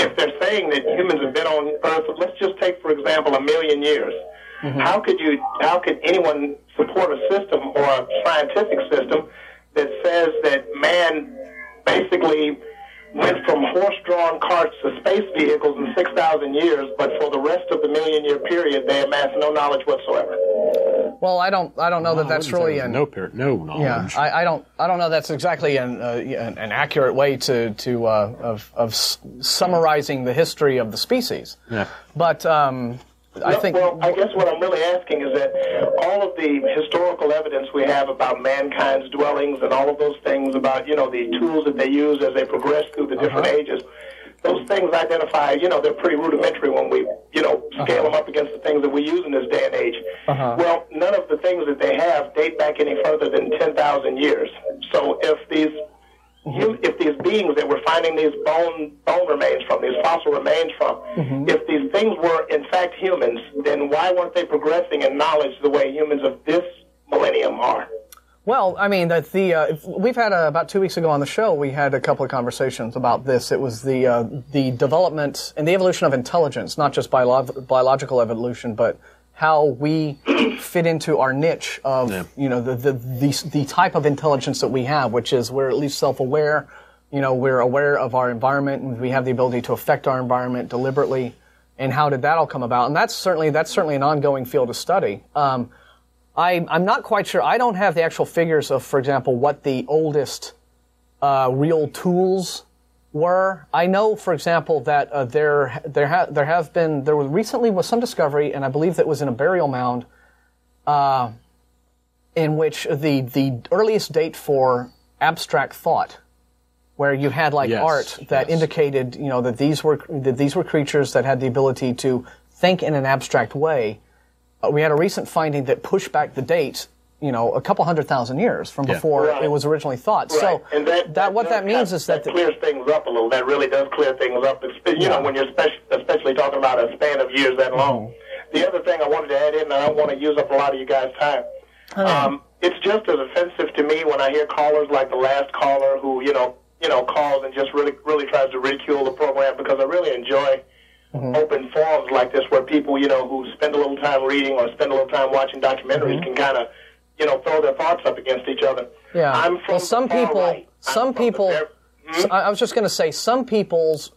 [SPEAKER 5] If they're saying that humans have been on Earth, let's just take, for example, a million years. Mm-hmm. How could you, how could anyone support a system or a scientific system that says that man basically went from horse-drawn carts to space vehicles in 6,000 years, but for the rest of the million-year period, they amassed no knowledge whatsoever.
[SPEAKER 1] Well, I don't I don't know that that's
[SPEAKER 2] I wouldn't say
[SPEAKER 1] really
[SPEAKER 2] there's
[SPEAKER 1] an
[SPEAKER 2] no per- no knowledge.
[SPEAKER 1] yeah. I, I don't I don't know that's exactly an uh, an, an accurate way to to uh, of of s- summarizing the history of the species.
[SPEAKER 2] Yeah.
[SPEAKER 1] But um, I
[SPEAKER 5] No,
[SPEAKER 1] think
[SPEAKER 5] well, I guess what I'm really asking is that all of the historical evidence we have about mankind's dwellings and all of those things about, you know, the tools that they use as they progress through the different
[SPEAKER 1] Uh-huh.
[SPEAKER 5] ages, those things identify, you know, they're pretty rudimentary when we, you know,
[SPEAKER 1] Uh-huh.
[SPEAKER 5] scale them up against the things that we use in this day and age. Well, none of the things that they have date back any further than 10,000 years. So if these hum- if these beings that we're finding these bone bone remains from, these fossil remains from, if these things were in fact humans, then why weren't they progressing in knowledge the way humans of this millennium are?
[SPEAKER 1] Well, I mean, that the uh, we've had uh, about two weeks ago on the show, we had a couple of conversations about this. It was the uh, the development and the evolution of intelligence, not just biolo- biological evolution, but how we fit into our niche of you know the, the the the type of intelligence that we have, which is we're at least self-aware. You know, we're aware of our environment, and we have the ability to affect our environment deliberately. And how did that all come about? And that's certainly that's certainly an ongoing field of study. Um, I, I'm not quite sure. I don't have the actual figures of, for example, what the oldest uh, real tools were. I know, for example, that uh, there there ha- there have been there was recently was some discovery, and I believe that was in a burial mound, uh, in which the the earliest date for abstract thought, where you had like
[SPEAKER 2] Yes,
[SPEAKER 1] art that
[SPEAKER 2] yes.
[SPEAKER 1] indicated you know that these were that these were creatures that had the ability to think in an abstract way uh, we had a recent finding that pushed back the date, you know, a couple hundred thousand years from
[SPEAKER 2] Yeah.
[SPEAKER 1] before
[SPEAKER 5] Right.
[SPEAKER 1] it was originally thought.
[SPEAKER 5] Right.
[SPEAKER 1] So
[SPEAKER 5] and that,
[SPEAKER 1] that what that means is that, the,
[SPEAKER 5] clears things up a little. That really does clear things up. You
[SPEAKER 1] Yeah.
[SPEAKER 5] know, when you're especially, especially talking about a span of years that long.
[SPEAKER 1] Mm-hmm.
[SPEAKER 5] The other thing I wanted to add in, and I don't want to use up a lot of you guys' time. Um, it's just as offensive to me when I hear callers like the last caller who, you know, you know, calls and just really, really tries to ridicule the program because I really enjoy
[SPEAKER 1] Mm-hmm.
[SPEAKER 5] open forums like this where people, you know, who spend a little time reading or spend a little time watching documentaries
[SPEAKER 1] Mm-hmm.
[SPEAKER 5] can kind of, you know, throw their thoughts up against each other.
[SPEAKER 1] yeah.
[SPEAKER 5] I'm from
[SPEAKER 1] well, some people,
[SPEAKER 5] right.
[SPEAKER 1] Some
[SPEAKER 5] the
[SPEAKER 1] people.
[SPEAKER 5] very-
[SPEAKER 1] So I was just going to say, some people's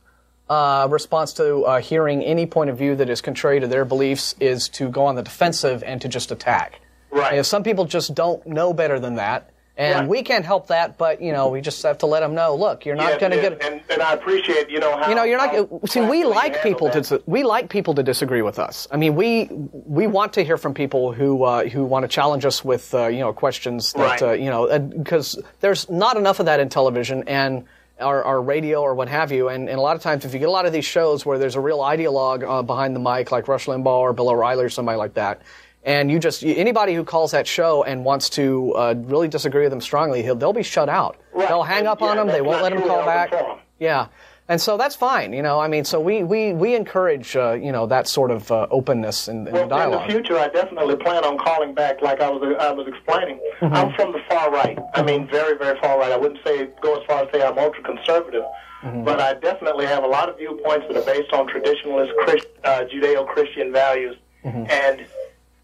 [SPEAKER 1] uh, response to uh, hearing any point of view that is contrary to their beliefs is to go on the defensive and to just attack.
[SPEAKER 5] Right.
[SPEAKER 1] And some people just don't know better than that, and
[SPEAKER 5] Right.
[SPEAKER 1] we can't help that. But you know, we just have to let them know. Look, you're not
[SPEAKER 5] Yes,
[SPEAKER 1] going to get.
[SPEAKER 5] and, and I appreciate you know how
[SPEAKER 1] you know, you're not. See, we like people
[SPEAKER 5] handle
[SPEAKER 1] to we like people to disagree with us. I mean, we we want to hear from people who uh, who want to challenge us with uh, you know questions that
[SPEAKER 5] Right.
[SPEAKER 1] uh, you know because there's not enough of that in television and. Our, our radio or what have you, and, and a lot of times, if you get a lot of these shows where there's a real ideologue uh, behind the mic, like Rush Limbaugh or Bill O'Reilly or somebody like that, and you just anybody who calls that show and wants to uh, really disagree with them strongly, he'll, they'll be shut out.
[SPEAKER 5] Right.
[SPEAKER 1] They'll hang
[SPEAKER 5] And,
[SPEAKER 1] up on them. They won't let them call back. Yeah, and so that's fine. You know, I mean, so we we we encourage uh, you know that sort of uh, openness in, in
[SPEAKER 5] Well,
[SPEAKER 1] the dialogue.
[SPEAKER 5] in the future, I definitely plan on calling back, like I was I was explaining.
[SPEAKER 1] Mm-hmm.
[SPEAKER 5] I'm from the far right. I mean, very, very far right. I wouldn't say go as far as say I'm ultra conservative,
[SPEAKER 1] Mm-hmm.
[SPEAKER 5] but I definitely have a lot of viewpoints that are based on traditionalist Christ, uh, Judeo-Christian values,
[SPEAKER 1] Mm-hmm.
[SPEAKER 5] and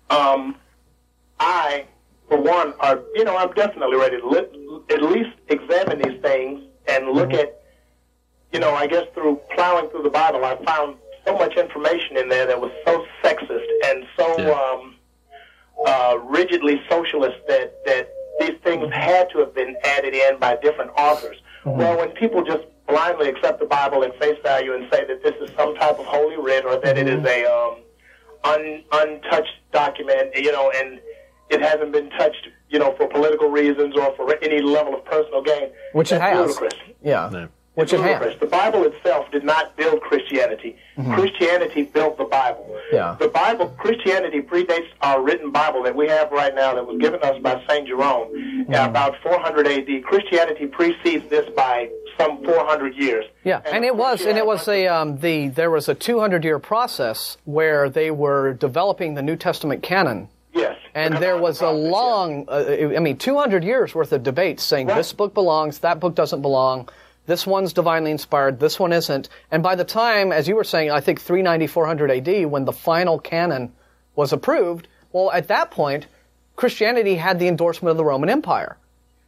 [SPEAKER 5] um, I, for one, are you know I'm definitely ready to li- at least examine these things and look
[SPEAKER 1] Mm-hmm.
[SPEAKER 5] at you know, I guess through plowing through the Bible, I found so much information in there that was so sexist and so
[SPEAKER 2] Yeah.
[SPEAKER 5] um, uh, rigidly socialist that that these things had to have been added in by different authors. Well, when people just blindly accept the Bible at face value and say that this is some type of holy writ or that it is a um, un, untouched document, you know, and it hasn't been touched, you know, for political reasons or for any level of personal gain,
[SPEAKER 1] Which it
[SPEAKER 5] that's
[SPEAKER 1] has.
[SPEAKER 5] ludicrous.
[SPEAKER 1] yeah,
[SPEAKER 2] No.
[SPEAKER 1] Which it
[SPEAKER 5] ludicrous.
[SPEAKER 1] has.
[SPEAKER 5] The Bible itself did not build Christianity. Christianity built the Bible.
[SPEAKER 1] Mm-hmm. Yeah.
[SPEAKER 5] The Bible, Christianity predates our written Bible that we have right now that was given us by Saint Jerome
[SPEAKER 1] Mm-hmm.
[SPEAKER 5] uh, about 400 A.D. Christianity precedes this by some 400 years.
[SPEAKER 1] Yeah, and it was, and it was a um, the there was a 200 year process where they were developing the New Testament canon,
[SPEAKER 5] Yes.
[SPEAKER 1] and there was a
[SPEAKER 5] process, yes.
[SPEAKER 1] long, uh, I mean, 200 years worth of debates saying
[SPEAKER 5] Right.
[SPEAKER 1] this book belongs, that book doesn't belong, this one's divinely inspired, this one isn't, and by the time, as you were saying, I think 390, 400 A.D. when the final canon was approved, well, at that point, Christianity had the endorsement of the Roman Empire,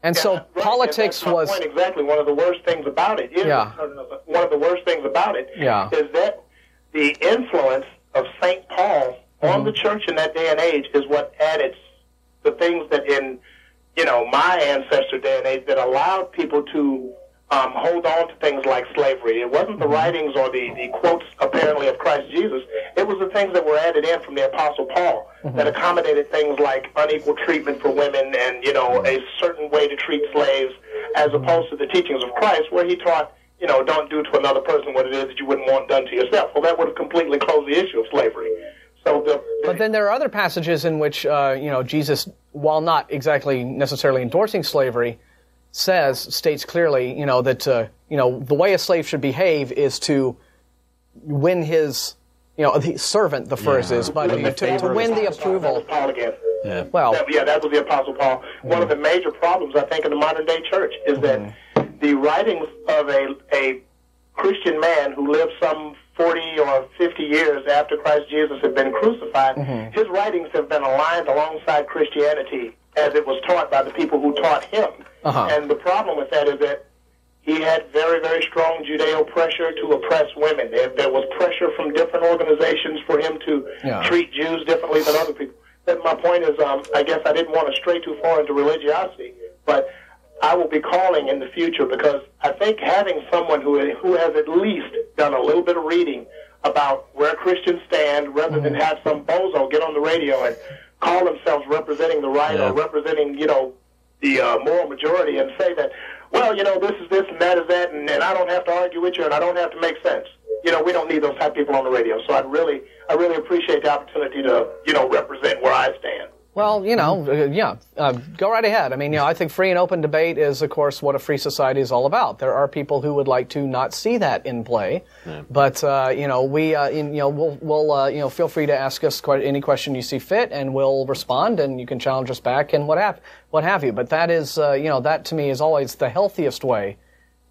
[SPEAKER 1] and so
[SPEAKER 5] right,
[SPEAKER 1] politics
[SPEAKER 5] and
[SPEAKER 1] was.
[SPEAKER 5] point exactly one of the worst things about it. Is,
[SPEAKER 1] Yeah.
[SPEAKER 5] One of the worst things about it is
[SPEAKER 1] Yeah.
[SPEAKER 5] is that the influence of Saint Paul
[SPEAKER 1] Mm-hmm.
[SPEAKER 5] on the church in that day and age is what added the things that in you know my ancestor day and age that allowed people to um, hold on to things like slavery. It wasn't
[SPEAKER 1] Mm-hmm.
[SPEAKER 5] the writings or the, the quotes apparently of Christ Jesus. It was the things that were added in from the Apostle Paul
[SPEAKER 1] Mm-hmm.
[SPEAKER 5] that accommodated things like unequal treatment for women and you know a certain way to treat slaves, as
[SPEAKER 1] Mm-hmm.
[SPEAKER 5] opposed to the teachings of Christ, where he taught you know don't do to another person what it is that you wouldn't want done to yourself. Well, that would have completely closed the issue of slavery. So the,
[SPEAKER 1] But then there are other passages in which, uh, you know, Jesus, while not exactly necessarily endorsing slavery, says, states clearly, you know, that, uh, you know, the way a slave should behave is to win his, you know, the servant, the first
[SPEAKER 2] Yeah.
[SPEAKER 1] is, but
[SPEAKER 2] Win
[SPEAKER 1] to,
[SPEAKER 2] the
[SPEAKER 1] to win the
[SPEAKER 5] That was
[SPEAKER 1] approval.
[SPEAKER 5] Paul again.
[SPEAKER 2] Yeah.
[SPEAKER 1] Well,
[SPEAKER 5] That- yeah, that was the Apostle Paul. One of the major problems, I think, in the modern day church is that the writings of a, a Christian man who lived some 40 or 50 years after Christ Jesus had been crucified, his writings have been aligned alongside Christianity as it was taught by the people who taught him.
[SPEAKER 1] Uh-huh.
[SPEAKER 5] And the problem with that is that he had very, very strong Judeo pressure to oppress women. There, there was pressure from different organizations for him to
[SPEAKER 1] Yeah.
[SPEAKER 5] treat Jews differently than other people. But my point is, um, I guess I didn't want to stray too far into religiosity, but I will be calling in the future because I think having someone who who has at least done a little bit of reading about where Christians stand, rather than
[SPEAKER 1] Mm-hmm.
[SPEAKER 5] have some bozo get on the radio and call themselves representing the right
[SPEAKER 2] Yeah.
[SPEAKER 5] or representing, you know, the uh, moral majority and say that, well, you know, this is this and that is that, and, and I don't have to argue with you and I don't have to make sense. you know, we don't need those type of people on the radio. So I really, I really appreciate the opportunity to, you know, represent where I stand.
[SPEAKER 1] Well, you know, uh, yeah, uh, go right ahead. I mean, you know, I think free and open debate is, of course, what a free society is all about. There are people who would like to not see that in play, but uh, you know, we, uh, in, you know, we'll, we'll, uh, you know, feel free to ask us quite any question you see fit, and we'll respond, and you can challenge us back, and what have, what have you. But that is, uh, you know, that to me is always the healthiest way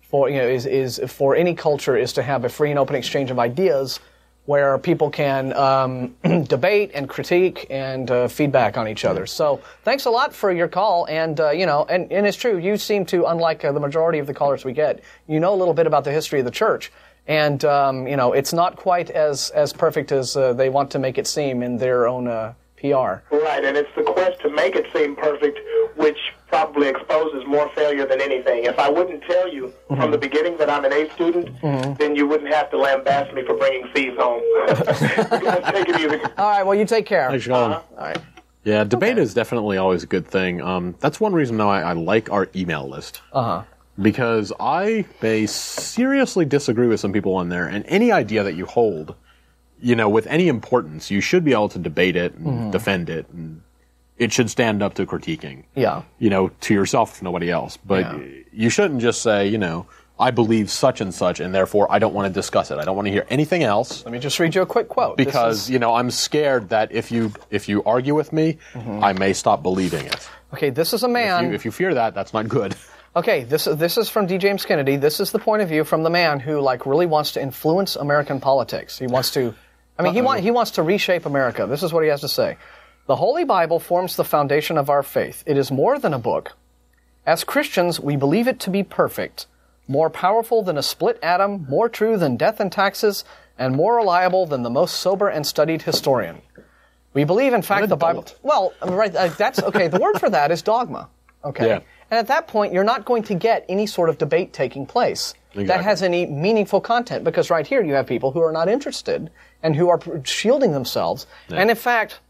[SPEAKER 1] for you know is is for any culture is to have a free and open exchange of ideas where people can um, <clears throat> debate and critique and uh, feedback on each other. So thanks a lot for your call, and uh, you know, and, and it's true. You seem to, unlike uh, the majority of the callers we get, you know a little bit about the history of the church, and um, you know, it's not quite as as perfect as uh, they want to make it seem in their own uh, PR.
[SPEAKER 5] Right, and it's the quest to make it seem perfect, which probably exposes more failure than anything. If I wouldn't tell you from the beginning that I'm an A student, then you wouldn't have to lambaste me for bringing C's home. <laughs> Take it easy.
[SPEAKER 1] All right, well, you take care.
[SPEAKER 2] Thanks, Colin.
[SPEAKER 1] All right.
[SPEAKER 2] Yeah, debate
[SPEAKER 1] Okay.
[SPEAKER 2] is definitely always a good thing. Um, that's one reason why I, I like our email list.
[SPEAKER 1] Uh huh.
[SPEAKER 2] Because I may seriously disagree with some people on there, and any idea that you hold, you know, with any importance, you should be able to debate it and
[SPEAKER 1] Mm-hmm.
[SPEAKER 2] defend it, and it should stand up to critiquing.
[SPEAKER 1] Yeah.
[SPEAKER 2] You know, to yourself, to nobody else. But
[SPEAKER 1] Yeah.
[SPEAKER 2] you shouldn't just say, you know, I believe such and such, and therefore I don't want to discuss it. I don't want to hear anything else
[SPEAKER 1] Let me just read you a quick quote.
[SPEAKER 2] Because
[SPEAKER 1] is-
[SPEAKER 2] you know I'm scared that if you if you argue with me,
[SPEAKER 1] Mm-hmm.
[SPEAKER 2] I may stop believing it.
[SPEAKER 1] okay, this is a
[SPEAKER 2] If
[SPEAKER 1] man.
[SPEAKER 2] you, if you fear that, that's not good. <laughs>
[SPEAKER 1] Okay, this this is from D. James Kennedy. This is the point of view from the man who like really wants to influence American politics. He wants to, I mean, he want, he wants to reshape America. This is what he has to say. The Holy Bible forms the foundation of our faith. It is more than a book. As Christians, we believe it to be perfect, more powerful than a split atom, more true than death and taxes, and more reliable than the most sober and studied historian. We believe, in fact, the Bible. Well, right. Uh, that's okay. The word for that is dogma. Okay.
[SPEAKER 2] Yeah.
[SPEAKER 1] And at that point, you're not going to get any sort of debate taking place that has any meaningful content because right here you have people who are not interested and who are shielding themselves. And in fact,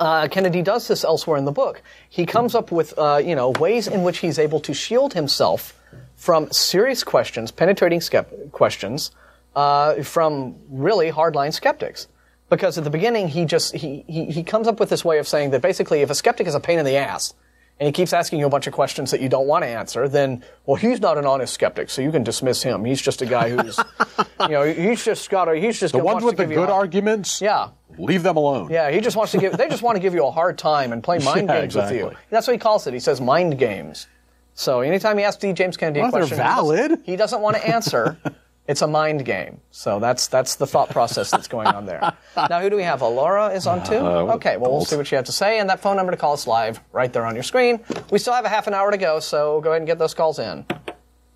[SPEAKER 1] uh, Kennedy does this elsewhere in the book. He comes up with, uh, you know, ways in which he's able to shield himself from serious questions, penetrating skep- questions, uh, from really hardline skeptics. Because at the beginning, he just he, he he comes up with this way of saying that basically, if a skeptic is a pain in the ass, and he keeps asking you a bunch of questions that you don't want to answer, then well, he's not an honest skeptic, so you can dismiss him. He's just a guy who's, <laughs> you know, he's just got a he's just
[SPEAKER 2] The ones with the good arguments,
[SPEAKER 1] Yeah,
[SPEAKER 2] leave them alone.
[SPEAKER 1] yeah, he just wants to give. They just want to give you a hard time and play <laughs> mind
[SPEAKER 2] Yeah,
[SPEAKER 1] games with you. That's what he calls it. He says mind games. So anytime he asks D. James Kennedy a
[SPEAKER 2] Well, they're
[SPEAKER 1] question, he doesn't-
[SPEAKER 2] valid.
[SPEAKER 1] He doesn't want to answer. <laughs> it's a mind game. So that's that's the thought process that's going on there. <laughs> Now, who do we have? Laura is on too.
[SPEAKER 2] Uh,
[SPEAKER 1] okay, well we'll see what you have to say, and that phone number to call us live right there on your screen. We still have a half an hour to go, so go ahead and get those calls in.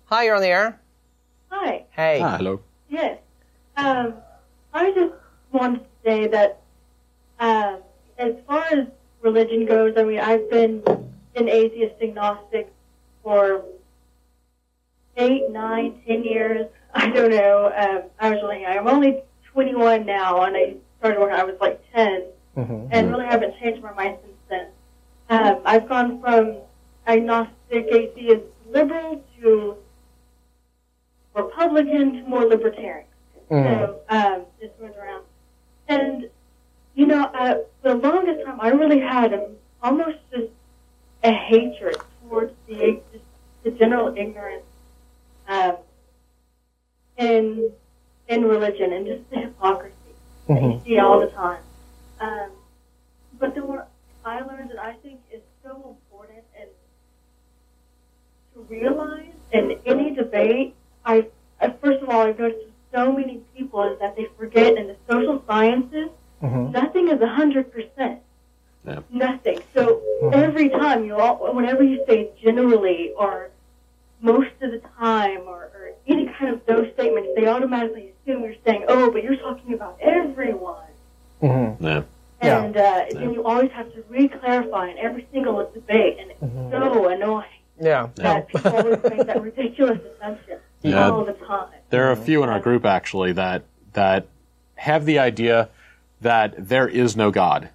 [SPEAKER 1] Hi, you're on the air.
[SPEAKER 6] Hi.
[SPEAKER 1] Hey.
[SPEAKER 2] Ah, hello.
[SPEAKER 6] Yes. Um, I just wanted to say that um, as far as religion goes, I mean, I've been an atheist agnostic for eight, nine, ten years. I don't know. Um, I was really, I'm only 21 now, and I started when I was like 10, and really haven't changed my mind since then. Um, I've gone from agnostic, atheist, liberal to Republican to more libertarian. So um, just moved around, and you know, uh, the longest time, I really had a, almost just a hatred towards the just the general ignorance um, in in religion and just the hypocrisy that you mm-hmm. see all the time. Um, but then what I learned that I think is so important and to realize in any debate, I, I first of all I've noticed so many people is that they forget in the social sciences mm-hmm. nothing is a hundred percent. Nothing. So mm-hmm. every time you all, whenever you say generally or most of the time or, or any kind of those statements, they automatically assume you're saying, oh, but you're talking about everyone.
[SPEAKER 2] Yeah.
[SPEAKER 1] Yeah.
[SPEAKER 6] And uh, then you always have to re-clarify in every single debate, and it's so annoying
[SPEAKER 1] Yeah.
[SPEAKER 6] that people always make that ridiculous assumption <laughs>
[SPEAKER 2] Yeah.
[SPEAKER 6] all the time.
[SPEAKER 2] There are a few in our group actually that that have the idea that there is no God.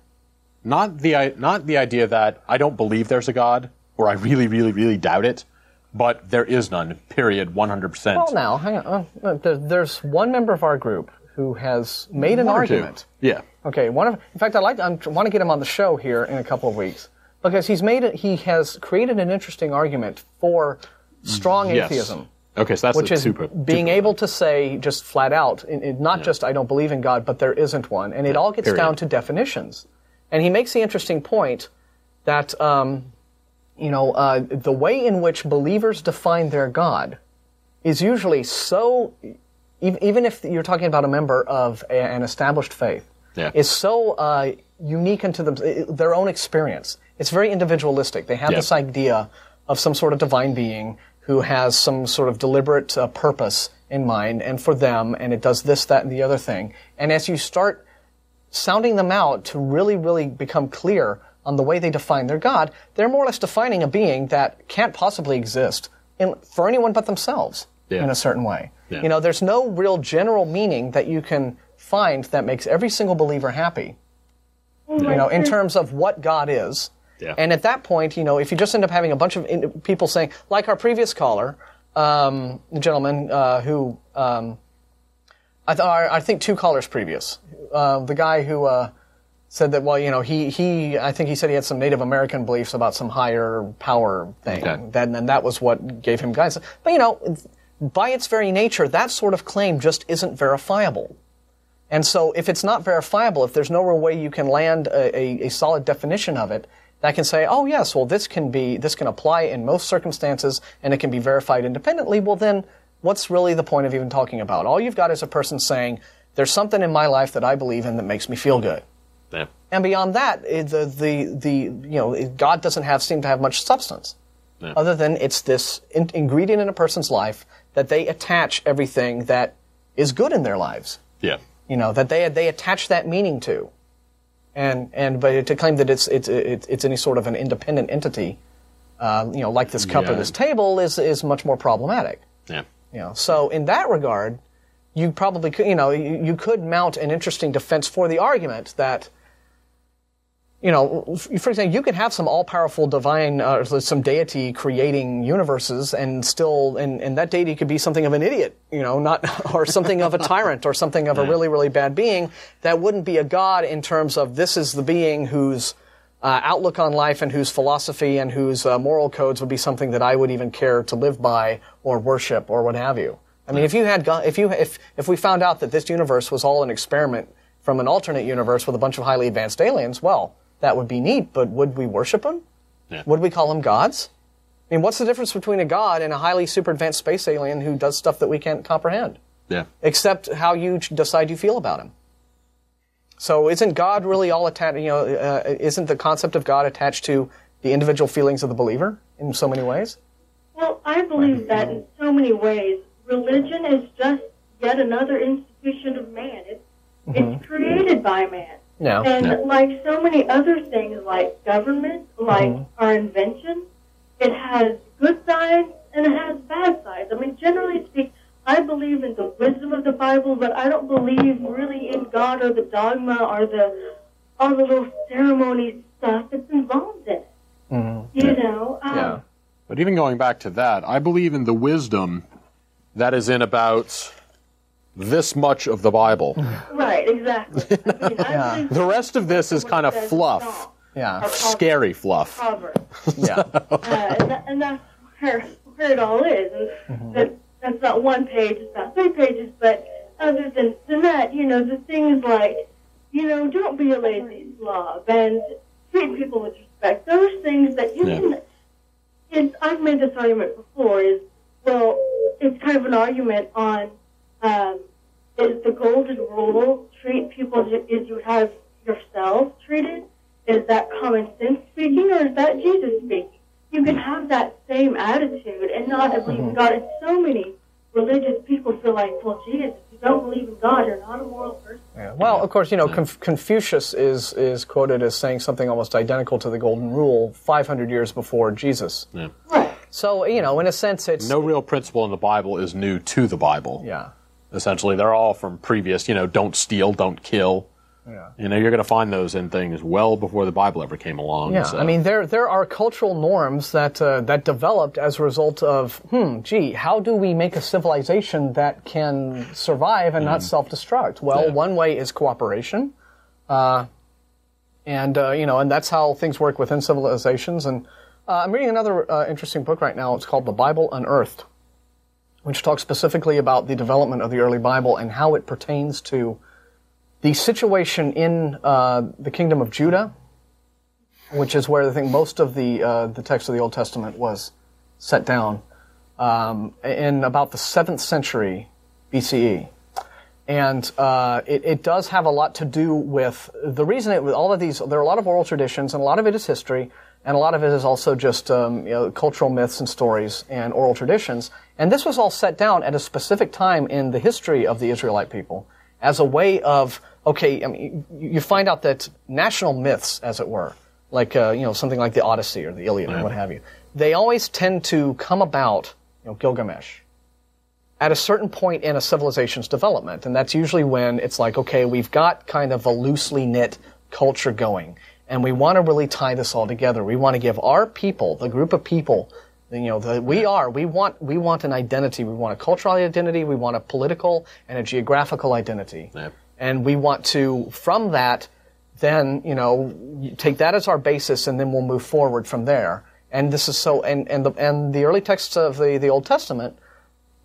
[SPEAKER 2] Not the not the idea that I don't believe there's a God or I really really really doubt it, but there is none. Period. One hundred percent.
[SPEAKER 1] Well, now, hang on. Uh, there- There's one member of our group who has made an argument.
[SPEAKER 2] Yeah.
[SPEAKER 1] Okay, one of, in fact, I'd like to, I want to get him on the show here in a couple of weeks because he's made it. He has created an interesting argument for strong
[SPEAKER 2] Yes.
[SPEAKER 1] atheism,
[SPEAKER 2] Okay, so that's
[SPEAKER 1] which
[SPEAKER 2] a
[SPEAKER 1] is
[SPEAKER 2] super,
[SPEAKER 1] being
[SPEAKER 2] super-
[SPEAKER 1] able to say just flat out, in, in not just I don't believe in God, but there isn't one, and it all gets
[SPEAKER 2] period.
[SPEAKER 1] down to definitions. And he makes the interesting point that um, you know uh, the way in which believers define their God is usually so. Even if you're talking about a member of a, an established faith,
[SPEAKER 2] Yeah.
[SPEAKER 1] is so uh, unique unto them, their own experience. It's very individualistic. They have this idea of some sort of divine being who has some sort of deliberate uh, purpose in mind and for them, and it does this, that, and the other thing. And as you start sounding them out to really, really become clear on the way they define their God, they're more or less defining a being that can't possibly exist in, for anyone but themselves
[SPEAKER 2] Yeah.
[SPEAKER 1] in a certain way.
[SPEAKER 2] Yeah.
[SPEAKER 1] You know, there's no real general meaning that you can find that makes every single believer happy. You know, in terms of what God is.
[SPEAKER 2] Yeah.
[SPEAKER 1] And at that point, you know, if you just end up having a bunch of people saying, like our previous caller, um, the gentleman uh, who, um, I, th- I think two callers previous, uh, the guy who uh, said that, well, you know, he, he, I think he said he had some Native American beliefs about some higher power thing.
[SPEAKER 2] Okay.
[SPEAKER 1] That, and that was what gave him guidance. But, you know, by its very nature, that sort of claim just isn't verifiable. And so, if it's not verifiable, if there's no real way you can land a, a, a solid definition of it, that can say, oh yes, well this can be this can apply in most circumstances, and it can be verified independently. Well, then, what's really the point of even talking about? All you've got is a person saying, "There's something in my life that I believe in that makes me feel good."
[SPEAKER 2] Yeah.
[SPEAKER 1] And beyond that, the the the you know God doesn't have seem to have much substance,
[SPEAKER 2] Yeah.
[SPEAKER 1] other than it's this in, ingredient in a person's life that they attach everything that is good in their lives
[SPEAKER 2] Yeah.
[SPEAKER 1] you know that they they attach that meaning to and and but to claim that it's it's it's, it's any sort of an independent entity um, you know like this cup or this table is is much more problematic
[SPEAKER 2] Yeah.
[SPEAKER 1] you know so in that regard you probably could you know you, you could mount an interesting defense for the argument that you know, for example, you can have some all-powerful divine, uh, some deity creating universes, and still, and, and that deity could be something of an idiot, you know, not <laughs> or something of a tyrant, or something of a really, really bad being. That wouldn't be a god in terms of this is the being whose uh, outlook on life and whose philosophy and whose uh, moral codes would be something that I would even care to live by or worship or what have you. I mean, if you had, go- if you, if if we found out that this universe was all an experiment from an alternate universe with a bunch of highly advanced aliens, well, that would be neat. But would we worship them?
[SPEAKER 2] Yeah.
[SPEAKER 1] Would we call them gods? I mean, what's the difference between a god and a highly super advanced space alien who does stuff that we can't comprehend?
[SPEAKER 2] Yeah.
[SPEAKER 1] except how you decide you feel about him. So isn't God really all attached? You know, uh, isn't the concept of God attached to the individual feelings of the believer in so many ways?
[SPEAKER 6] Well, I believe that in so many ways. Religion is just yet another institution of man. It's, it's created by man.
[SPEAKER 1] No.
[SPEAKER 6] And
[SPEAKER 2] Yeah.
[SPEAKER 6] like so many other things, like government, like our invention, it has good sides and it has bad sides. I mean, generally speaking, I believe in the wisdom of the Bible, but I don't believe really in God or the dogma or the all the little ceremony stuff that's involved in it. You know, um,
[SPEAKER 1] Yeah.
[SPEAKER 2] But even going back to that, I believe in the wisdom that is in about this much of the Bible. <laughs>
[SPEAKER 6] right, exactly. I mean,
[SPEAKER 1] Yeah.
[SPEAKER 2] The rest of this is kind of fluff,
[SPEAKER 1] Yeah.
[SPEAKER 2] scary fluff.
[SPEAKER 6] Proverbs. <laughs>
[SPEAKER 1] Yeah.
[SPEAKER 6] uh, and, that, and that's where, where it all is. And that, that's not one page, it's not three pages, but other than, than that, you know, the things like, you know, don't be a lazy slob and treat people with respect. Those things that you
[SPEAKER 2] Yeah.
[SPEAKER 6] can, it's, I've made this argument before, is, well, it's kind of an argument on, um, is the golden rule treat people as you- as you would have yourself treated? Is that common sense speaking or is that Jesus speaking? You can have that same attitude and not believe in God. And so many religious people feel like, well, Jesus, if you don't believe in God, you're not a moral person.
[SPEAKER 1] Yeah. Well, of course, you know, Conf- Confucius is is quoted as saying something almost identical to the Golden Rule 500 years before Jesus.
[SPEAKER 6] Right.
[SPEAKER 1] So, you know, in a sense, it's
[SPEAKER 2] No real principle in the Bible is new to the Bible.
[SPEAKER 1] yeah.
[SPEAKER 2] Essentially, they're all from previous, you know, don't steal, don't kill,
[SPEAKER 1] Yeah.
[SPEAKER 2] You know, you're going to find those in things well before the Bible ever came along.
[SPEAKER 1] Yeah,
[SPEAKER 2] so-
[SPEAKER 1] I mean there there are cultural norms that uh, that developed as a result of hmm, gee, how do we make a civilization that can survive and not self-destruct? Well,
[SPEAKER 2] Mm-hmm. Yeah.
[SPEAKER 1] one way is cooperation, uh, and uh, you know, and that's how things work within civilizations. And uh, I'm reading another uh, interesting book right now. It's called The Bible Unearthed, which talks specifically about the development of the early Bible and how it pertains to the situation in uh, the kingdom of Judah which is where I think most of the uh, the text of the Old Testament was set down um, in about the seventh century BCE, and uh, it, it does have a lot to do with the reason it all of these. There are a lot of oral traditions, and a lot of it is history, and a lot of it is also just um, you know, cultural myths and stories and oral traditions. And this was all set down at a specific time in the history of the Israelite people as a way of okay. I mean, you find out that national myths, as it were, like uh, you know something like the Odyssey or the Iliad or what have you, they always tend to come about, you know, Gilgamesh, at a certain point in a civilization's development, and that's usually when it's like, okay, we've got kind of a loosely knit culture going, and we want to really tie this all together. We want to give our people, the group of people, you know, the, we are, we want, we want an identity. We want a cultural identity. We want a political and a geographical identity
[SPEAKER 2] Yeah.
[SPEAKER 1] and we want to from that then you know take that as our basis and then we'll move forward from there and this is so and and the and the early texts of the the old testament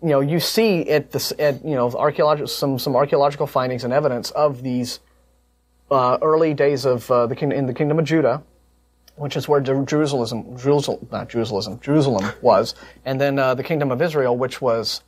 [SPEAKER 1] you know you see at this at you know archaeological some some archaeological findings and evidence of these uh, early days of uh, the king, in the kingdom of judah which is where Jerusalem, Jerusalem, not Jerusalem, Jerusalem was, and then uh, the kingdom of Israel, which was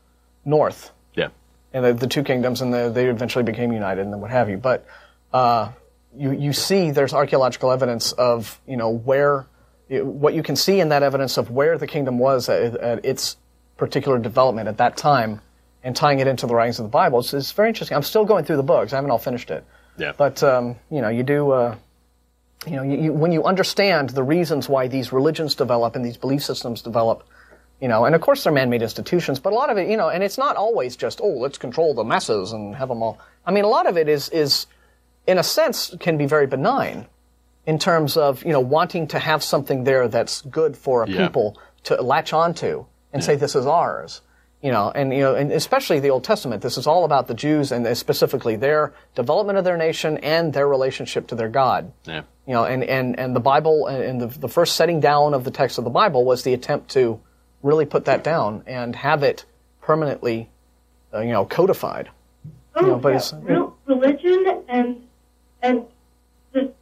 [SPEAKER 1] north,
[SPEAKER 2] yeah.
[SPEAKER 1] and the, the two kingdoms, and the, they eventually became united, and then what have you. But uh, you you see there's archaeological evidence of you know where what you can see in that evidence of where the kingdom was at, at its particular development at that time, and tying it into the writings of the Bible. It's, it's very interesting. I'm still going through the books. I haven't all finished it.
[SPEAKER 2] Yeah.
[SPEAKER 1] But um, you know, you do. Uh, you know, you, you, when you understand the reasons why these religions develop and these belief systems develop, you know, and of course they're man-made institutions, but a lot of it, you know, and it's not always just, oh, let's control the masses and have them all. I mean, a lot of it is, is, in a sense, can be very benign in terms of, you know, wanting to have something there that's good for a
[SPEAKER 2] Yeah.
[SPEAKER 1] people to latch onto and say, this is ours. You know, and you know, and especially the Old Testament. This is all about the Jews and specifically their development of their nation and their relationship to their God.
[SPEAKER 2] Yeah.
[SPEAKER 1] You know, and, and, and the Bible and the, the first setting down of the text of the Bible was the attempt to really put that down and have it permanently, uh, you know, codified.
[SPEAKER 6] Oh,
[SPEAKER 1] know, but
[SPEAKER 6] yeah.
[SPEAKER 1] it's-
[SPEAKER 6] Real, religion and and the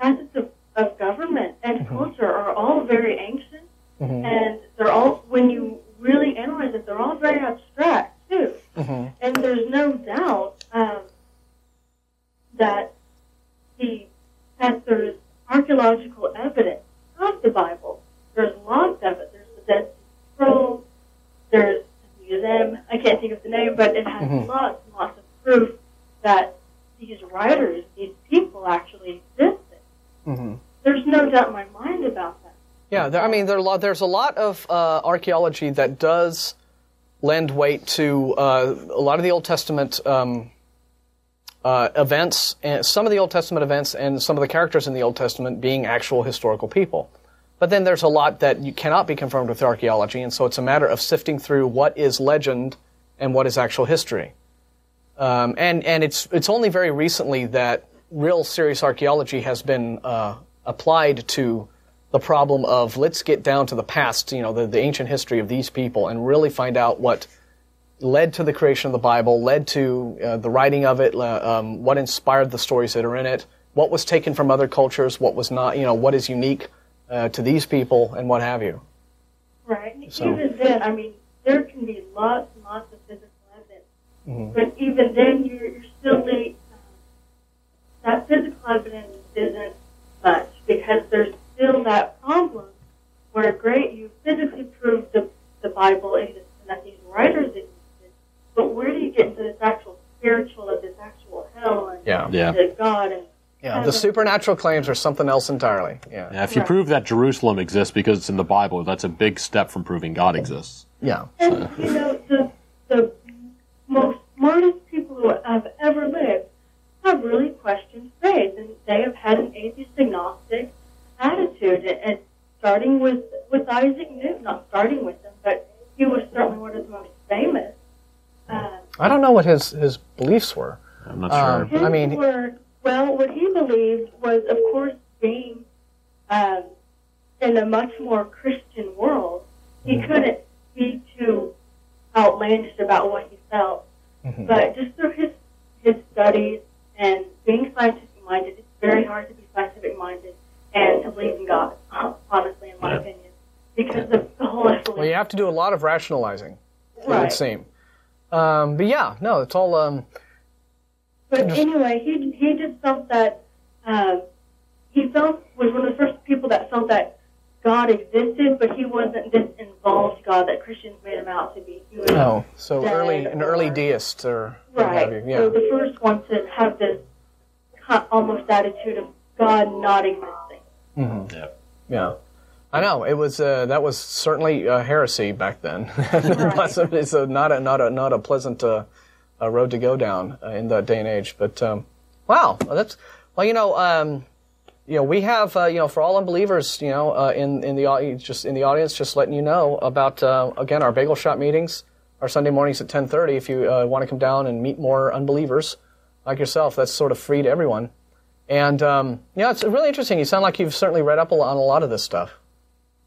[SPEAKER 6] facets of, of government and
[SPEAKER 1] Mm-hmm.
[SPEAKER 6] culture are all very ancient, and they're all when you really analyze it, they're all very abstract too.
[SPEAKER 1] Mm-hmm.
[SPEAKER 6] And there's no doubt um, that the that there's archaeological evidence of the Bible. There's lots of it. There's the Dead Sea Scrolls. There's a museum. I can't think of the name, but it has lots and lots of proof that these writers, these people, actually existed.
[SPEAKER 1] Mm-hmm.
[SPEAKER 6] There's no doubt in my mind about that.
[SPEAKER 1] Yeah, there, I mean, there lot, there's a lot of uh, archaeology that does lend weight to uh, a lot of the Old Testament um, uh, events, and some of the Old Testament events, and some of the characters in the Old Testament being actual historical people. But then there's a lot that you cannot be confirmed with archaeology, and so it's a matter of sifting through what is legend and what is actual history. Um, and and it's it's only very recently that real serious archaeology has been uh, applied to the problem of let's get down to the past, you know, the, the ancient history of these people, and really find out what led to the creation of the Bible, led to uh, the writing of it, uh, um, what inspired the stories that are in it, what was taken from other cultures, what was not, you know, what is unique uh, to these people, and what have you.
[SPEAKER 6] Right.
[SPEAKER 1] So-
[SPEAKER 6] Even then, I mean, there can be lots and lots of physical evidence,
[SPEAKER 1] Mm-hmm.
[SPEAKER 6] but even then, you're, you're still late. Um, that physical evidence isn't much because there's still that problem where great you physically prove the the Bible exists and that these writers existed, but where do you get into this actual spiritual of this actual hell and
[SPEAKER 1] Yeah.
[SPEAKER 2] Yeah.
[SPEAKER 6] the God and
[SPEAKER 1] Yeah, the supernatural claims are something else entirely. Yeah.
[SPEAKER 2] Yeah, if you
[SPEAKER 6] Right.
[SPEAKER 2] prove that Jerusalem exists because it's in the Bible, that's a big step from proving God exists.
[SPEAKER 1] Yeah.
[SPEAKER 6] And you know, the the most smartest people who have ever lived have really questioned starting with with Isaac Newton, not starting with him, but he was certainly one of the most famous. Uh,
[SPEAKER 1] I don't know what his his beliefs were.
[SPEAKER 2] I'm not
[SPEAKER 1] Um,
[SPEAKER 2] sure.
[SPEAKER 6] his
[SPEAKER 1] I mean-
[SPEAKER 6] were, well, what he believed was, of course, being um, in a much more Christian world, he
[SPEAKER 1] Mm-hmm.
[SPEAKER 6] couldn't be too outlandish about what he felt.
[SPEAKER 1] Mm-hmm.
[SPEAKER 6] But just through his his studies and being scientific minded, it's very hard to be scientific minded and to believe in God. Honestly, in my
[SPEAKER 2] Yeah.
[SPEAKER 6] opinion, because of the whole evolution.
[SPEAKER 1] Well, you have to do a lot of rationalizing. It would seem. Um, but yeah, no, it's all. Um,
[SPEAKER 6] But anyway, he he just felt that um, he felt was one of the first people that felt that God existed, but he wasn't this involved God that Christians made him out to be. Was,
[SPEAKER 1] oh, so early, an early deist or what have
[SPEAKER 6] right.
[SPEAKER 1] you.
[SPEAKER 6] So
[SPEAKER 1] Yeah.
[SPEAKER 6] the first one to have this almost attitude of God not existing.
[SPEAKER 2] Yeah.
[SPEAKER 1] Yeah. I know it was uh, that was certainly a heresy back then. <laughs> it's a, not a not a not a pleasant uh, uh, road to go down uh, in that day and age. But um, wow, that's well, you know, um, you know, we have uh, you know for all unbelievers, you know, uh, in in the just in the audience, just letting you know about uh, again our bagel shop meetings, our Sunday mornings at ten thirty. If you uh, want to come down and meet more unbelievers like yourself, that's sort of free to everyone. And um, yeah, it's really interesting. You sound like you've certainly read up on a lot of this stuff.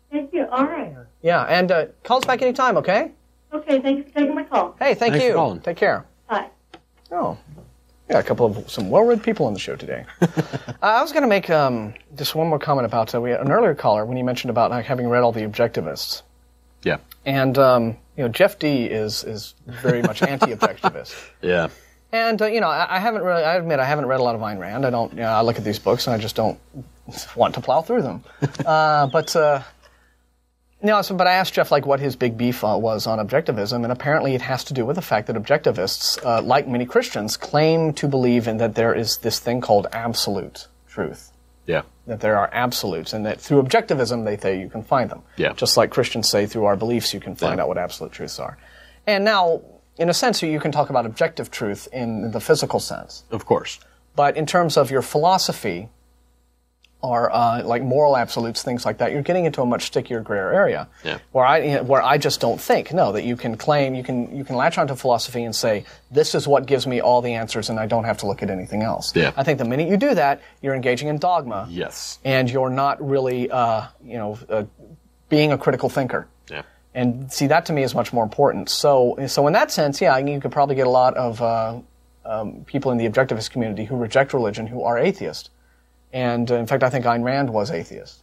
[SPEAKER 6] Thank you. All right.
[SPEAKER 1] Yeah, and uh, call us back anytime, okay?
[SPEAKER 6] Okay. thanks for taking my call.
[SPEAKER 1] Hey, thank
[SPEAKER 2] Thanks
[SPEAKER 1] you.
[SPEAKER 2] for calling.
[SPEAKER 1] Take care.
[SPEAKER 6] Bye.
[SPEAKER 1] Oh, yeah, a couple of some well-read people on the show today. <laughs> uh, I was going to make um, just one more comment about uh, we had an earlier caller when you mentioned about like, having read all the objectivists,
[SPEAKER 2] Yeah.
[SPEAKER 1] and um, you know Jeff Dee is is very much <laughs> anti-objectivist.
[SPEAKER 2] Yeah.
[SPEAKER 1] And uh, you know, I, I haven't really. I admit I haven't read a lot of Ayn Rand. I don't. You know, I look at these books and I just don't <laughs> want to plow through them. <laughs> uh, but uh, no. So, but I asked Jeff like what his big beef uh, was on objectivism, and apparently it has to do with the fact that objectivists, uh, like many Christians, claim to believe in that there is this thing called absolute truth.
[SPEAKER 2] Yeah.
[SPEAKER 1] That there are absolutes, and that through objectivism they say you can find them.
[SPEAKER 2] Yeah.
[SPEAKER 1] Just like Christians say through our beliefs you can find
[SPEAKER 2] Yeah.
[SPEAKER 1] out what absolute truths are. And now, in a sense, you can talk about objective truth in the physical sense.
[SPEAKER 2] Of course.
[SPEAKER 1] But in terms of your philosophy or uh, like moral absolutes, things like that, you're getting into a much stickier, grayer area.
[SPEAKER 2] Yeah.
[SPEAKER 1] Where I you know, where I just don't think no that you can claim you can you can latch onto philosophy and say this is what gives me all the answers and I don't have to look at anything else.
[SPEAKER 2] Yeah.
[SPEAKER 1] I think the minute you do that, you're engaging in dogma.
[SPEAKER 2] Yes.
[SPEAKER 1] And you're not really uh, you know uh, being a critical thinker. And see, that to me is much more important. So, so in that sense, yeah, you could probably get a lot of uh, um, people in the objectivist community who reject religion who are atheist. And uh, in fact, I think Ayn Rand was atheist.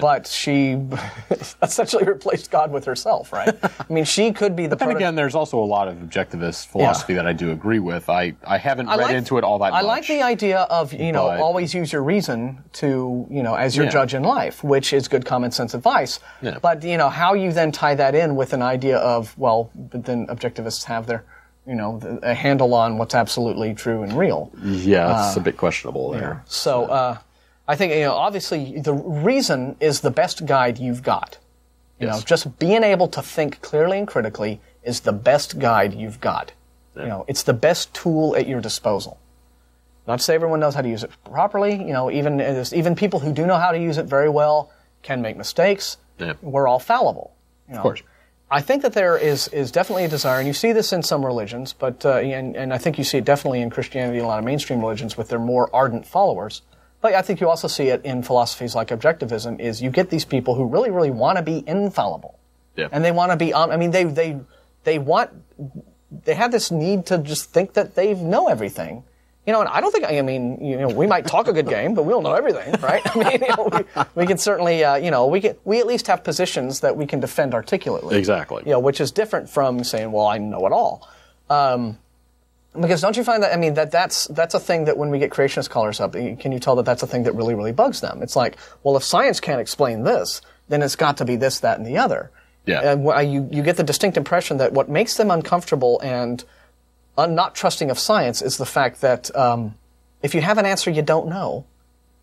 [SPEAKER 1] But she <laughs> essentially replaced God with herself, right? <laughs> I mean, she could be the.
[SPEAKER 2] But Then
[SPEAKER 1] proto-
[SPEAKER 2] again, there's also a lot of objectivist philosophy that I do agree with. I, I haven't
[SPEAKER 1] I
[SPEAKER 2] read
[SPEAKER 1] like-
[SPEAKER 2] into it all that
[SPEAKER 1] I
[SPEAKER 2] much.
[SPEAKER 1] I like the idea of you know
[SPEAKER 2] But-
[SPEAKER 1] always use your reason to you know as your
[SPEAKER 2] Yeah.
[SPEAKER 1] judge in life, which is good common sense advice.
[SPEAKER 2] Yeah.
[SPEAKER 1] But you know how you then tie that in with an idea of well, but then objectivists have their you know a handle on what's absolutely true and real.
[SPEAKER 2] Yeah, it's a bit questionable there.
[SPEAKER 1] So uh, I think you know obviously the reason is the best guide you've got. You know, just being able to think clearly and critically is the best guide you've got. You know, it's the best tool at your disposal. Not to say everyone knows how to use it properly. You know, even even people who do know how to use it very well can make mistakes.
[SPEAKER 2] Yeah.
[SPEAKER 1] We're all fallible. You know.
[SPEAKER 2] Of course.
[SPEAKER 1] I think that there is, is definitely a desire, and you see this in some religions, but uh, and, and I think you see it definitely in Christianity and a lot of mainstream religions with their more ardent followers. But I think you also see it in philosophies like objectivism. Is you get these people who really, really want to be infallible,
[SPEAKER 2] Yeah.
[SPEAKER 1] and they want to be. Um, I mean, they they they want they have this need to just think that they know everything. You know, and I don't think. I mean, you know, we might talk a good game, but we don't know everything, right? <laughs> I mean, you know, we, we can certainly, uh, you know, we can we at least have positions that we can defend articulately.
[SPEAKER 2] Exactly.
[SPEAKER 1] You know, which is different from saying, "Well, I know it all." Um, because don't you find that? I mean, that that's that's a thing that when we get creationist callers up, can you tell that that's a thing that really really bugs them? It's like, well, if science can't explain this, then it's got to be this, that, and the other.
[SPEAKER 2] Yeah.
[SPEAKER 1] And you you get the distinct impression that what makes them uncomfortable and un- not trusting of science is the fact that um, if you have an answer you don't know,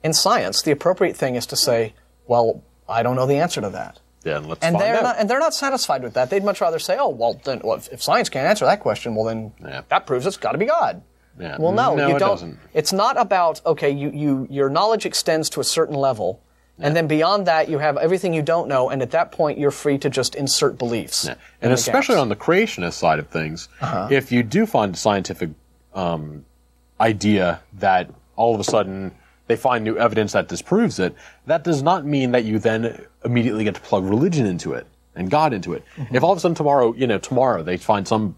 [SPEAKER 1] in science, the appropriate thing is to say, "Well, I don't know the answer to that."
[SPEAKER 2] Yeah, and let's
[SPEAKER 1] and
[SPEAKER 2] find
[SPEAKER 1] they're
[SPEAKER 2] out.
[SPEAKER 1] not and they're not satisfied with that. They'd much rather say, "Oh, well, then well, if, if science can't answer that question, well, then
[SPEAKER 2] Yeah.
[SPEAKER 1] that proves it's got to be God."
[SPEAKER 2] Yeah.
[SPEAKER 1] Well, no,
[SPEAKER 2] No,
[SPEAKER 1] you
[SPEAKER 2] it
[SPEAKER 1] don't.
[SPEAKER 2] doesn't.
[SPEAKER 1] It's not about okay. You, you your knowledge extends to a certain level. And then beyond that, you have everything you don't know, and at that point, you're free to just insert beliefs.
[SPEAKER 2] Yeah. And
[SPEAKER 1] the
[SPEAKER 2] especially
[SPEAKER 1] gaps.
[SPEAKER 2] on the creationist side of things,
[SPEAKER 1] Uh-huh.
[SPEAKER 2] if you do find a scientific um, idea that all of a sudden they find new evidence that disproves it, that does not mean that you then immediately get to plug religion into it and God into it.
[SPEAKER 1] Mm-hmm.
[SPEAKER 2] If all of a sudden tomorrow, you know, tomorrow they find some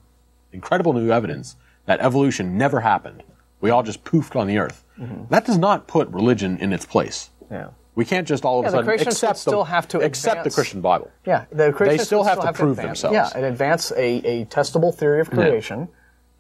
[SPEAKER 2] incredible new evidence that evolution never happened, we all just poofed on the earth, that does not put religion in its place.
[SPEAKER 1] Mm-hmm. Yeah.
[SPEAKER 2] We can't just all of
[SPEAKER 1] Yeah,
[SPEAKER 2] a
[SPEAKER 1] the
[SPEAKER 2] sudden
[SPEAKER 1] Christians would
[SPEAKER 2] accept the,
[SPEAKER 1] still have to
[SPEAKER 2] accept the Christian Bible.
[SPEAKER 1] Yeah, the Christians
[SPEAKER 2] still
[SPEAKER 1] would
[SPEAKER 2] have to prove
[SPEAKER 1] advance,
[SPEAKER 2] themselves.
[SPEAKER 1] Yeah, and advance a, a testable theory of creation.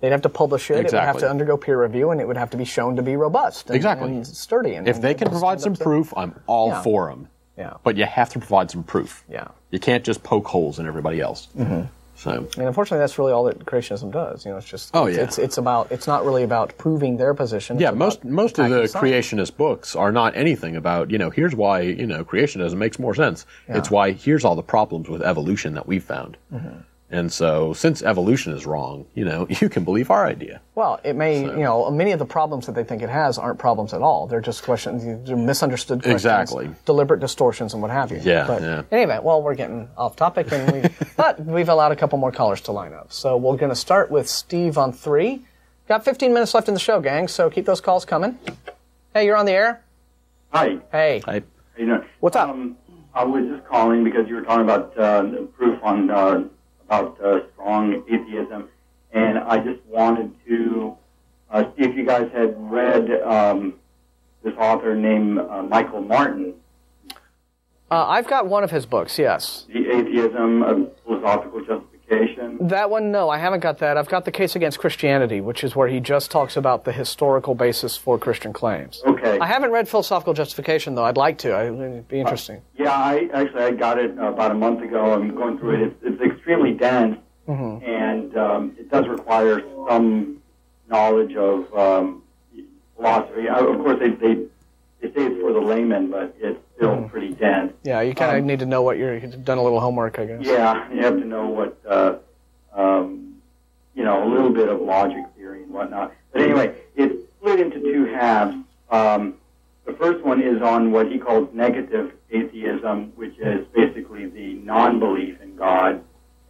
[SPEAKER 1] They'd have to publish it. Exactly. It would have to undergo peer review, and it would have to be shown to be robust. And,
[SPEAKER 2] Exactly.
[SPEAKER 1] and sturdy. And,
[SPEAKER 2] If they can provide some
[SPEAKER 1] to-
[SPEAKER 2] proof, I'm all
[SPEAKER 1] Yeah.
[SPEAKER 2] for them.
[SPEAKER 1] Yeah.
[SPEAKER 2] But you have to provide some proof.
[SPEAKER 1] Yeah.
[SPEAKER 2] You can't just poke holes in everybody else. Mm-hmm. So,
[SPEAKER 1] And unfortunately, that's really all that creationism does. You know, it's just
[SPEAKER 2] Oh,
[SPEAKER 1] it's,
[SPEAKER 2] yeah.
[SPEAKER 1] it's it's about it's not really about proving their position. It's
[SPEAKER 2] yeah, most most of the
[SPEAKER 1] science.
[SPEAKER 2] creationist books are not anything about you know here's why you know creationism makes more sense. It's why here's all the problems with evolution that we've found.
[SPEAKER 1] Mm-hmm.
[SPEAKER 2] And so, since evolution is wrong, you know <laughs> you can believe our idea.
[SPEAKER 1] Well, it may you know many of the problems that they think it has aren't problems at all. They're just questions, they're misunderstood questions,
[SPEAKER 2] Exactly.
[SPEAKER 1] deliberate distortions, and what have you.
[SPEAKER 2] Yeah,
[SPEAKER 1] But
[SPEAKER 2] yeah.
[SPEAKER 1] Anyway, well, we're getting off topic, and we <laughs> but we've allowed a couple more callers to line up. So we're going to start with Steve on three. Got 15 minutes left in the show, gang. So keep those calls coming. Hey, you're on the air.
[SPEAKER 7] Hi.
[SPEAKER 1] Hey.
[SPEAKER 2] I,
[SPEAKER 7] How you doing?
[SPEAKER 1] What's up?
[SPEAKER 7] Um, I was just calling because you were talking about uh, proof on uh, about uh, strong atheism, and I just wanted to uh, see if you guys had read um, this author named uh, Michael Martin,
[SPEAKER 1] Uh, I've got one of his books. Yes.
[SPEAKER 7] The Atheism of Philosophical Justification.
[SPEAKER 1] That one, no, I haven't got that. I've got the case against Christianity, which is where he just talks about the historical basis for Christian claims.
[SPEAKER 7] Okay.
[SPEAKER 1] I haven't read philosophical justification though. I'd like to. I- It'd be interesting.
[SPEAKER 7] Yeah, I actually I got it uh, about a month ago. I'm going through it. It's, it's extremely dense, and um, it does require some knowledge of um, philosophy. Uh, of course, they, they they say it's for the layman, but it's still pretty dense.
[SPEAKER 1] Yeah, you kind of
[SPEAKER 7] Um,
[SPEAKER 1] need to know what you're you've done a little homework, I guess.
[SPEAKER 7] Yeah, you have to know what uh, um, you know, a little bit of logic theory and whatnot. But anyway, it's split into two halves. Um, the first one is on what he calls negative atheism, which is basically the non-belief in God,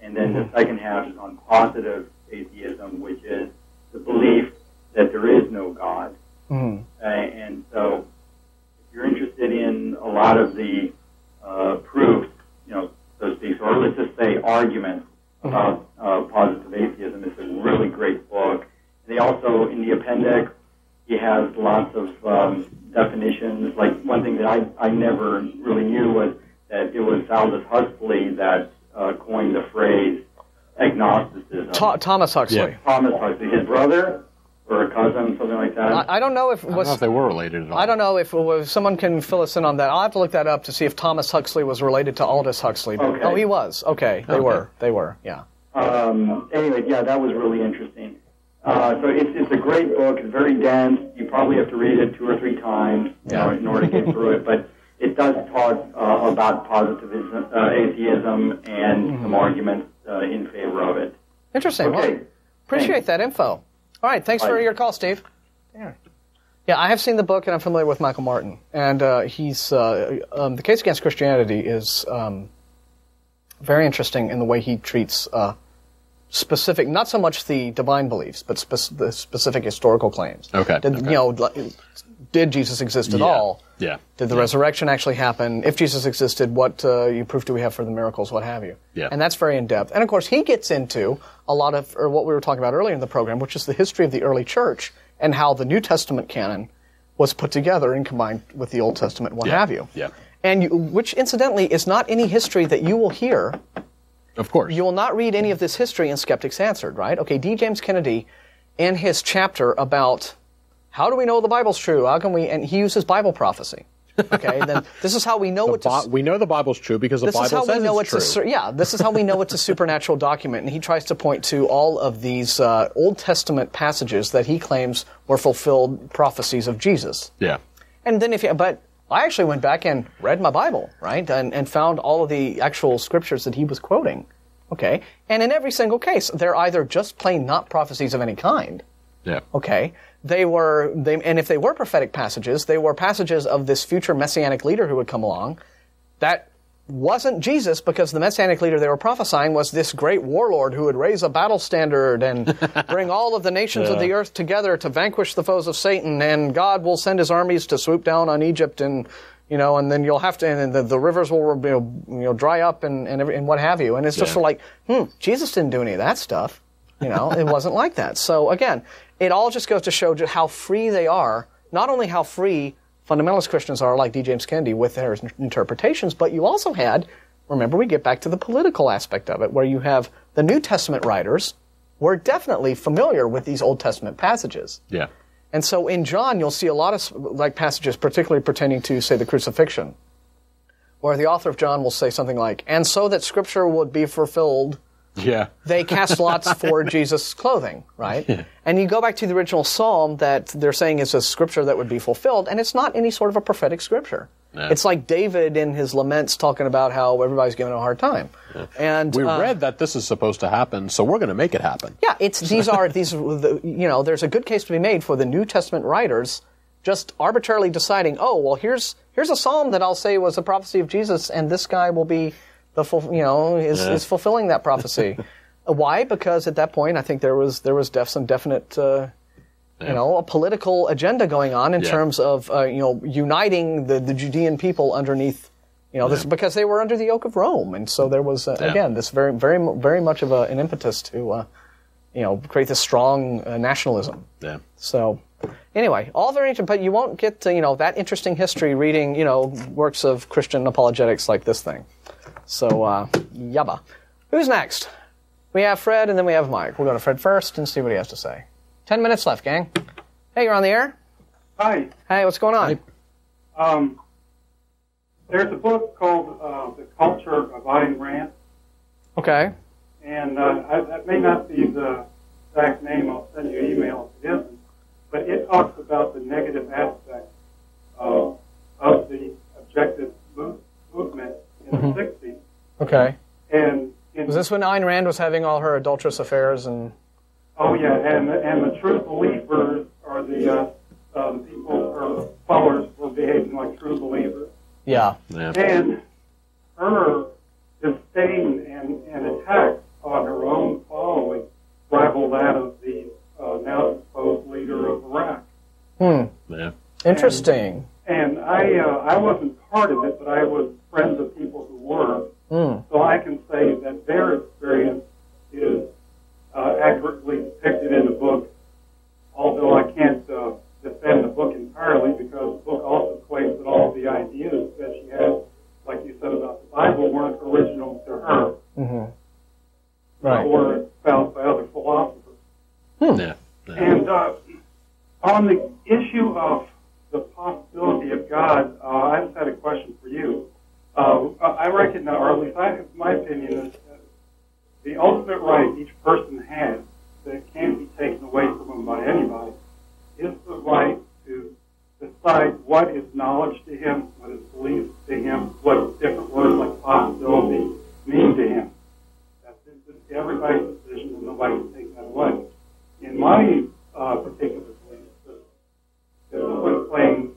[SPEAKER 7] and then the second half is on positive atheism, which is the belief that there is no God.
[SPEAKER 1] Mhm.
[SPEAKER 7] Uh, and so, you're interested in a lot of the uh, proofs, you know, so to speak, or let's just say arguments about uh, positive atheism, it's a really great book. They also, in the appendix, he has lots of um, definitions. Like one thing that I, I never really knew was that it was Aldous Huxley that uh, coined the phrase agnosticism.
[SPEAKER 1] Tho- Thomas Huxley.
[SPEAKER 2] Yeah.
[SPEAKER 7] Thomas Huxley, his brother or a cousin, something like that.
[SPEAKER 1] I, I don't know if
[SPEAKER 2] I don't know if they were related at all.
[SPEAKER 1] I don't know if, if someone can fill us in on that. I'll have to look that up to see if Thomas Huxley was related to Aldous Huxley. But-
[SPEAKER 7] Okay.
[SPEAKER 1] Oh, he was. Okay, they
[SPEAKER 2] Okay.
[SPEAKER 1] were. They were. Yeah.
[SPEAKER 7] Um, anyway, yeah, that was really interesting. Uh, so it's, it's a great book. It's very dense. You probably have to read it two or three times you know,
[SPEAKER 1] Yeah.
[SPEAKER 7] in order to get through it. But it does talk uh, about positivism, uh, atheism, and some arguments uh, in favor of it.
[SPEAKER 1] Interesting.
[SPEAKER 7] Okay.
[SPEAKER 1] Well, appreciate that info. All right. Thanks for your call, Steve. Yeah. Yeah, I have seen the book and I'm familiar with Michael Martin. And uh, he's uh, um, the case against Christianity is um, very interesting in the way he treats uh, specific, not so much the divine beliefs, but spec- the specific historical claims.
[SPEAKER 2] Okay,
[SPEAKER 1] Did,
[SPEAKER 2] okay.
[SPEAKER 1] You know, like, did Jesus exist at
[SPEAKER 2] Yeah.
[SPEAKER 1] all?
[SPEAKER 2] Yeah.
[SPEAKER 1] Did the resurrection actually happen? If Jesus existed, what uh, you proof do we have for the miracles? What have you?
[SPEAKER 2] Yeah.
[SPEAKER 1] And that's very in depth. And of course, he gets into a lot of, or what we were talking about earlier in the program, which is the history of the early church and how the New Testament canon was put together and combined with the Old Testament, what
[SPEAKER 2] Yeah.
[SPEAKER 1] have you.
[SPEAKER 2] Yeah.
[SPEAKER 1] And you, which, incidentally, is not any history that you will hear
[SPEAKER 2] Of course.
[SPEAKER 1] you will not read any of this history in Skeptics Answered, right? Okay, D. James Kennedy, in his chapter about how do we know the Bible's true? How can we? And he uses Bible prophecy. Okay, then this is how we know
[SPEAKER 2] The
[SPEAKER 1] it's. a-
[SPEAKER 2] Bi- we know the Bible's true because the
[SPEAKER 1] this
[SPEAKER 2] Bible
[SPEAKER 1] is how
[SPEAKER 2] says
[SPEAKER 1] we know
[SPEAKER 2] it's,
[SPEAKER 1] it's,
[SPEAKER 2] true.
[SPEAKER 1] a yeah. This is how we know it's a supernatural document, and he tries to point to all of these uh, Old Testament passages that he claims were fulfilled prophecies of Jesus.
[SPEAKER 2] yeah.
[SPEAKER 1] And then if you, but I actually went back and read my Bible, right, and, and found all of the actual scriptures that he was quoting. Okay, and in every single case, they're either just plain not prophecies of any kind,
[SPEAKER 2] Yeah.
[SPEAKER 1] Okay, they were they, and if they were prophetic passages, they were passages of this future messianic leader who would come along. That wasn't Jesus because the messianic leader they were prophesying was this great warlord who would raise a battle standard and <laughs> bring all of the nations of the earth together to vanquish the foes of Satan, and God will send his armies to swoop down on Egypt and. You know, and then you'll have to, and the, the rivers will, you know, you know, dry up and and, every, and what have you. And it's just
[SPEAKER 2] Yeah.
[SPEAKER 1] sort of like, hmm, Jesus didn't do any of that stuff. You know, it wasn't like that. So again, it all just goes to show just how free they are. Not only how free fundamentalist Christians are, like D. James Kennedy, with their interpretations, but you also had, remember, we get back to the political aspect of it, where you have the New Testament writers were definitely familiar with these Old Testament passages.
[SPEAKER 2] Yeah.
[SPEAKER 1] And so in John, you'll see a lot of like passages, particularly pertaining to, say, the crucifixion, where the author of John will say something like, "And so that Scripture would be fulfilled."
[SPEAKER 2] Yeah.
[SPEAKER 1] they cast lots <laughs> for Jesus' clothing, right? Yeah. And you go back to the original psalm that they're saying is a scripture that would be fulfilled, and it's not any sort of a prophetic scripture.
[SPEAKER 2] Yeah.
[SPEAKER 1] It's like David in his laments talking about how everybody's giving him a hard time. And
[SPEAKER 2] We
[SPEAKER 1] uh,
[SPEAKER 2] read that this is supposed to happen, so we're going to make it happen.
[SPEAKER 1] yeah, it's these are these the, you know there's a good case to be made for the New Testament writers just arbitrarily deciding, oh well, here's here's a psalm that I'll say was a prophecy of Jesus, and this guy will be the full, you know is, is fulfilling that prophecy. <laughs> Why? Because at that point, I think there was there was def- some definite. Uh, you know, a political agenda going on in
[SPEAKER 2] Yeah.
[SPEAKER 1] terms of uh, you know uniting the, the Judean people underneath you know this because they were under the yoke of Rome, and so there was uh,
[SPEAKER 2] Yeah.
[SPEAKER 1] again this very very very much of a, an impetus to uh, you know create this strong uh, nationalism.
[SPEAKER 2] Yeah.
[SPEAKER 1] So anyway, all very interesting, but you won't get to, you know that interesting history reading you know works of Christian apologetics like this thing. So uh, yabba. Who's next? We have Fred, and then we have Mike. We'll go to Fred first and see what he has to say. Ten minutes left, gang. Hey, you're on the air.
[SPEAKER 8] Hi.
[SPEAKER 1] Hey, what's going on?
[SPEAKER 8] Um, there's a book called uh, The Culture of Ayn Rand,
[SPEAKER 1] Okay.
[SPEAKER 8] and uh, I, that may not be the exact name. I'll send you an email if it isn't. But it talks about the negative aspects of, of the objective move, movement in the 60s.
[SPEAKER 1] Okay.
[SPEAKER 8] And in,
[SPEAKER 1] Was this when Ayn Rand was having all her adulterous affairs and?
[SPEAKER 8] Oh yeah, and the, and the true believers are the uh, the people or followers were behaving like true believers.
[SPEAKER 1] Yeah.
[SPEAKER 2] Yeah.
[SPEAKER 8] And her disdain and, and attack on her own following rival that of the uh, now supposed leader of Iraq.
[SPEAKER 1] Hmm.
[SPEAKER 2] Yeah.
[SPEAKER 1] Interesting.
[SPEAKER 8] And I uh, I wasn't part of it, but I was friends of people who were.
[SPEAKER 1] Hmm.
[SPEAKER 8] So I can say that their experience is uh, accurately depicted in the book, although I can't uh, defend the book entirely because the book also claims that all the ideas that she had, like you said about the Bible, weren't original to her,
[SPEAKER 1] Mm-hmm. Right.
[SPEAKER 8] or espoused by other philosophers.
[SPEAKER 2] Yeah. Yeah.
[SPEAKER 8] And uh, on the issue of the possibility of God, uh, I just had a question for you. Uh, I recognize, or at least I, my opinion is the ultimate right each person has that can't be taken away from them by anybody is the right to decide what is knowledge to him, what is belief to him, what different words like possibility mean to him. That's everybody's decision, and nobody can take that away. In my uh, particular belief system, if someone claims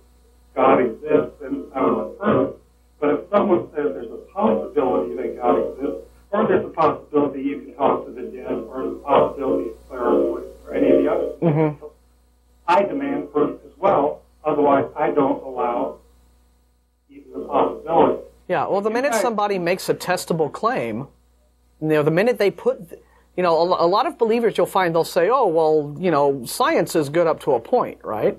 [SPEAKER 8] God exists, then I would approve. But if someone says there's a possibility that God exists, or there's a possibility you can talk to the dead, or the possibility of clairvoyance, or any of the others,
[SPEAKER 1] Mm-hmm.
[SPEAKER 8] I demand proof as well. Otherwise, I don't allow even the possibility.
[SPEAKER 1] Yeah. Well, the minute somebody makes a testable claim, you know, the minute they put, you know, a lot of believers you'll find they'll say, oh, well, you know, science is good up to a point, right?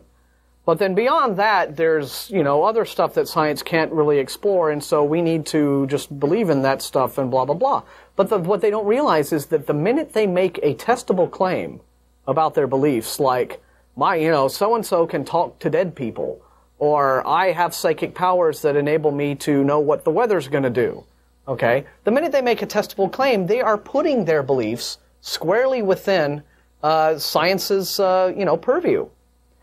[SPEAKER 1] But then beyond that, there's, you know, other stuff that science can't really explore, and so we need to just believe in that stuff and blah, blah, blah. But the, what they don't realize is that the minute they make a testable claim about their beliefs, like, my, you know, so and so can talk to dead people, or I have psychic powers that enable me to know what the weather's going to do. Okay? The minute they make a testable claim, they are putting their beliefs squarely within uh, science's, uh, you know, purview.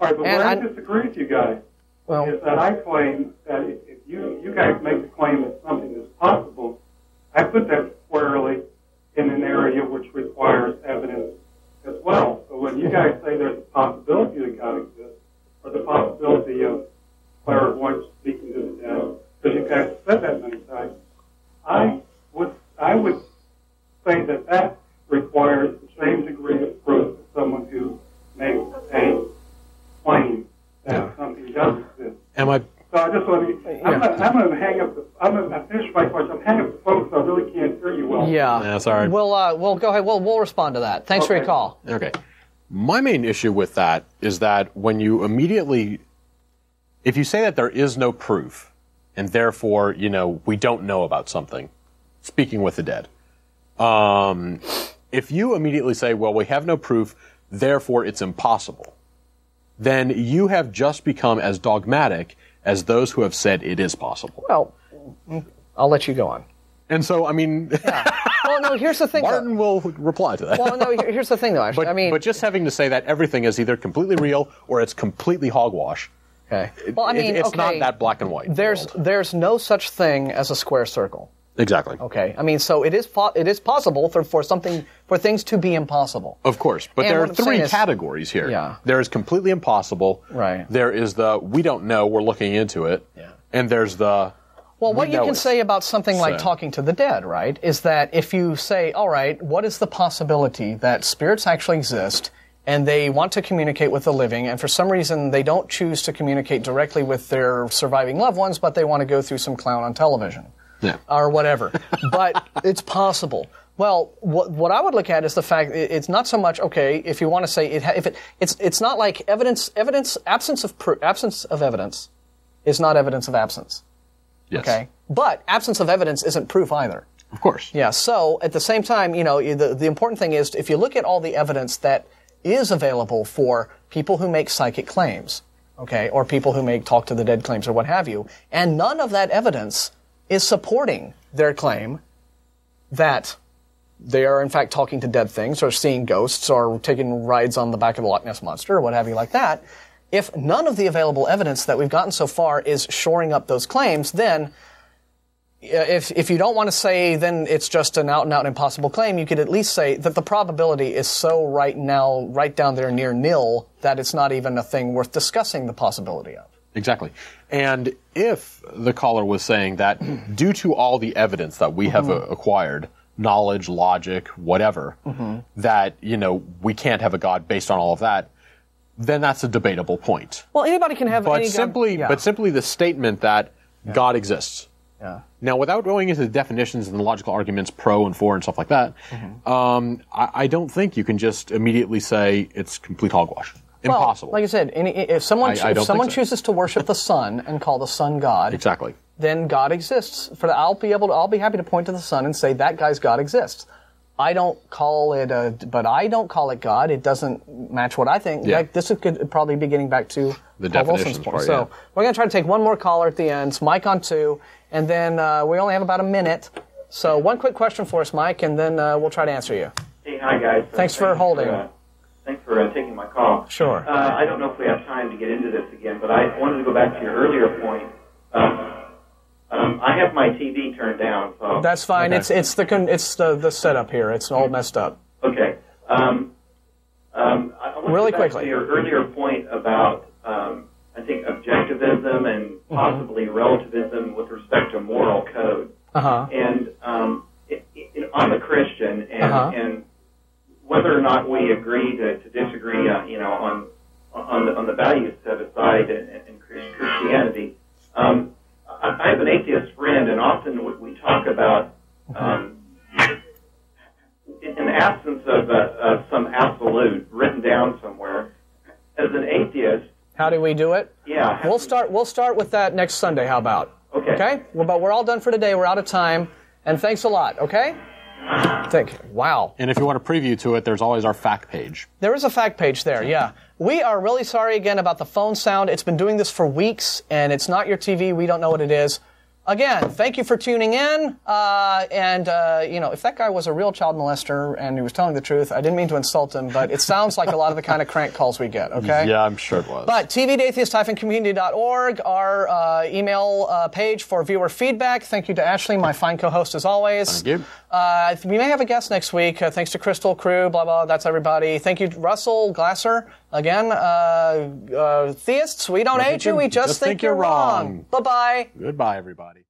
[SPEAKER 8] All right, but
[SPEAKER 1] And
[SPEAKER 8] where I
[SPEAKER 1] I-
[SPEAKER 8] disagree with you guys
[SPEAKER 1] Well,
[SPEAKER 8] is that I claim that if you, you guys make the claim that something is possible, I put that squarely in an area which requires evidence as well. So when you guys say there's a possibility that God exists, or the possibility of clairvoyance speaking to the dead, because you guys have said that many times, I would I would say that that requires the same degree of proof as someone who makes a claim that
[SPEAKER 2] Yeah.
[SPEAKER 8] something does exist.
[SPEAKER 2] Am I?
[SPEAKER 8] So I just want to. I'm, gonna, I'm going to hang up. The, I'm going to finish my question. I'm hanging up the phone, so I really can't hear you well.
[SPEAKER 1] Yeah.
[SPEAKER 2] Yeah, sorry.
[SPEAKER 1] We'll uh, we'll go ahead. We'll we'll respond to that. Thanks for your call.
[SPEAKER 2] Okay. My main issue with that is that when you immediately, if you say that there is no proof, and therefore, you know, we don't know about something, speaking with the dead, um, if you immediately say, well, we have no proof, therefore it's impossible, then you have just become as dogmatic as those who have said it is possible.
[SPEAKER 1] Well, I'll let you go on.
[SPEAKER 2] And so, I mean,
[SPEAKER 1] Well, no. Here's the thing. though.
[SPEAKER 2] Martin will reply to that.
[SPEAKER 1] Well, no. Here's the thing, though. Actually,
[SPEAKER 2] But,
[SPEAKER 1] I mean,
[SPEAKER 2] but just having to say that everything is either completely real or it's completely hogwash.
[SPEAKER 1] okay. Well, I
[SPEAKER 2] it-
[SPEAKER 1] mean,
[SPEAKER 2] it's
[SPEAKER 1] okay,
[SPEAKER 2] not that black and white.
[SPEAKER 1] There's there's no such thing as a square circle.
[SPEAKER 2] Exactly.
[SPEAKER 1] Okay. I mean, so it is po- it is possible for, for something for things to be impossible.
[SPEAKER 2] Of course, but
[SPEAKER 1] And
[SPEAKER 2] there are
[SPEAKER 1] I'm
[SPEAKER 2] three
[SPEAKER 1] is-
[SPEAKER 2] categories here.
[SPEAKER 1] Yeah.
[SPEAKER 2] There is completely impossible.
[SPEAKER 1] Right.
[SPEAKER 2] There is the we don't know, we're looking into it.
[SPEAKER 1] Yeah.
[SPEAKER 2] And there's the
[SPEAKER 1] Well, what
[SPEAKER 2] We
[SPEAKER 1] you
[SPEAKER 2] know
[SPEAKER 1] can
[SPEAKER 2] it.
[SPEAKER 1] say about something like
[SPEAKER 2] So-
[SPEAKER 1] talking to the dead, right, is that if you say, all right, what is the possibility that spirits actually exist and they want to communicate with the living, and for some reason they don't choose to communicate directly with their surviving loved ones, but they want to go through some clown on television?
[SPEAKER 2] Yeah.
[SPEAKER 1] or whatever. but <laughs> it's possible. Well, what, what I would look at is the fact it- it's not so much okay if you want to say it. If it it's it's not like evidence evidence absence of pr- absence of evidence is not evidence of absence.
[SPEAKER 2] yes.
[SPEAKER 1] Okay, but absence of evidence isn't proof either.
[SPEAKER 2] Of course.
[SPEAKER 1] Yeah. So at the same time, you know, the the important thing is if you look at all the evidence that is available for people who make psychic claims, okay, or people who make talk to the dead claims or what have you, and none of that evidence is supporting their claim that they are in fact talking to dead things or seeing ghosts or taking rides on the back of the Loch Ness monster or what have you like that. If none of the available evidence that we've gotten so far is shoring up those claims, then uh, if if you don't want to say then it's just an out and out impossible claim, you could at least say that the probability is so right now right down there near nil that it's not even a thing worth discussing the possibility of.
[SPEAKER 2] Exactly. And if the caller was saying that <clears throat> due to all the evidence that we have uh, acquired, knowledge, logic, whatever, that, you know, we can't have a God based on all of that, then that's a debatable point.
[SPEAKER 1] Well, anybody can have
[SPEAKER 2] But simply,
[SPEAKER 1] yeah.
[SPEAKER 2] but simply the statement that God exists.
[SPEAKER 1] Yeah.
[SPEAKER 2] Now, without going into the definitions and the logical arguments pro and for and stuff like that,
[SPEAKER 1] Mm-hmm.
[SPEAKER 2] um, I, I don't think you can just immediately say it's complete hogwash.
[SPEAKER 1] Well,
[SPEAKER 2] Impossible.
[SPEAKER 1] like I said, any, if someone
[SPEAKER 2] I- I
[SPEAKER 1] if someone
[SPEAKER 2] so.
[SPEAKER 1] chooses to worship the sun and call the sun God,
[SPEAKER 2] exactly.
[SPEAKER 1] then God exists. For the, I'll be able to, I'll be happy to point to the sun and say that guy's God exists. I don't call it a, but I don't call it God. It doesn't match what I think.
[SPEAKER 2] Yeah.
[SPEAKER 1] Like, this could probably be getting back to
[SPEAKER 2] The
[SPEAKER 1] Paul Wilson's
[SPEAKER 2] definitions
[SPEAKER 1] point.
[SPEAKER 2] part,
[SPEAKER 1] so
[SPEAKER 2] yeah.
[SPEAKER 1] we're going to try to take one more caller at the end. It's Mike on two, and then uh, we only have about a minute. So one quick question for us, Mike, and then uh, we'll try to answer you.
[SPEAKER 3] Hey, hi guys.
[SPEAKER 1] Thanks for holding.
[SPEAKER 3] uh, thanks for uh, taking my call.
[SPEAKER 1] Sure.
[SPEAKER 3] Uh, I don't know if we have time to get into this again, but I wanted to go back to your earlier point. Um, um, I have my TV turned down, so
[SPEAKER 1] That's fine.
[SPEAKER 2] Okay.
[SPEAKER 1] It's it's the con- it's the the setup here. It's all messed up.
[SPEAKER 3] Okay. Um, um, I
[SPEAKER 1] Really quickly.
[SPEAKER 3] to your earlier point about, um, I think, objectivism and
[SPEAKER 1] Mm-hmm.
[SPEAKER 3] possibly relativism with respect to moral code.
[SPEAKER 1] Uh huh.
[SPEAKER 3] And um, it, it, I'm a Christian, and,
[SPEAKER 1] Uh-huh.
[SPEAKER 3] and whether or not we agree to, to disagree, on, you know, on on the, on the values set aside in, in Christianity, um, I, I have an atheist friend, and often we, we talk about. Um, in in absence of, uh, of some absolute written down somewhere, as an atheist,
[SPEAKER 1] How do we do it?
[SPEAKER 3] yeah,
[SPEAKER 1] We'll start. We'll start with that next Sunday. How about?
[SPEAKER 3] Okay.
[SPEAKER 1] Okay. Well, but we're all done for today. We're out of time. And thanks a lot. Okay. Thank you. Wow.
[SPEAKER 2] And if you want a preview to it, there's always our fact page.
[SPEAKER 1] There is a fact page there. Yeah. We are really sorry again about the phone sound. It's been doing this for weeks, and it's not your TV. We don't know what it is. Again, thank you for tuning in. Uh, and uh, you know, if that guy was a real child molester and he was telling the truth, I didn't mean to insult him, but it sounds like a lot of the kind of crank calls we get. Okay.
[SPEAKER 2] Yeah, I'm sure it was.
[SPEAKER 1] But tv@atheist-community.org, our uh, email uh, page for viewer feedback. Thank you to Ashley, my fine co-host as always.
[SPEAKER 2] Thank you.
[SPEAKER 1] Uh, we may have a guest next week. Uh, thanks to Crystal Crew, blah blah. That's everybody. Thank you, Russell Glasser. Again, uh, uh, theists. We don't hate you. We just, think, you're wrong. Bye bye.
[SPEAKER 2] Goodbye, everybody.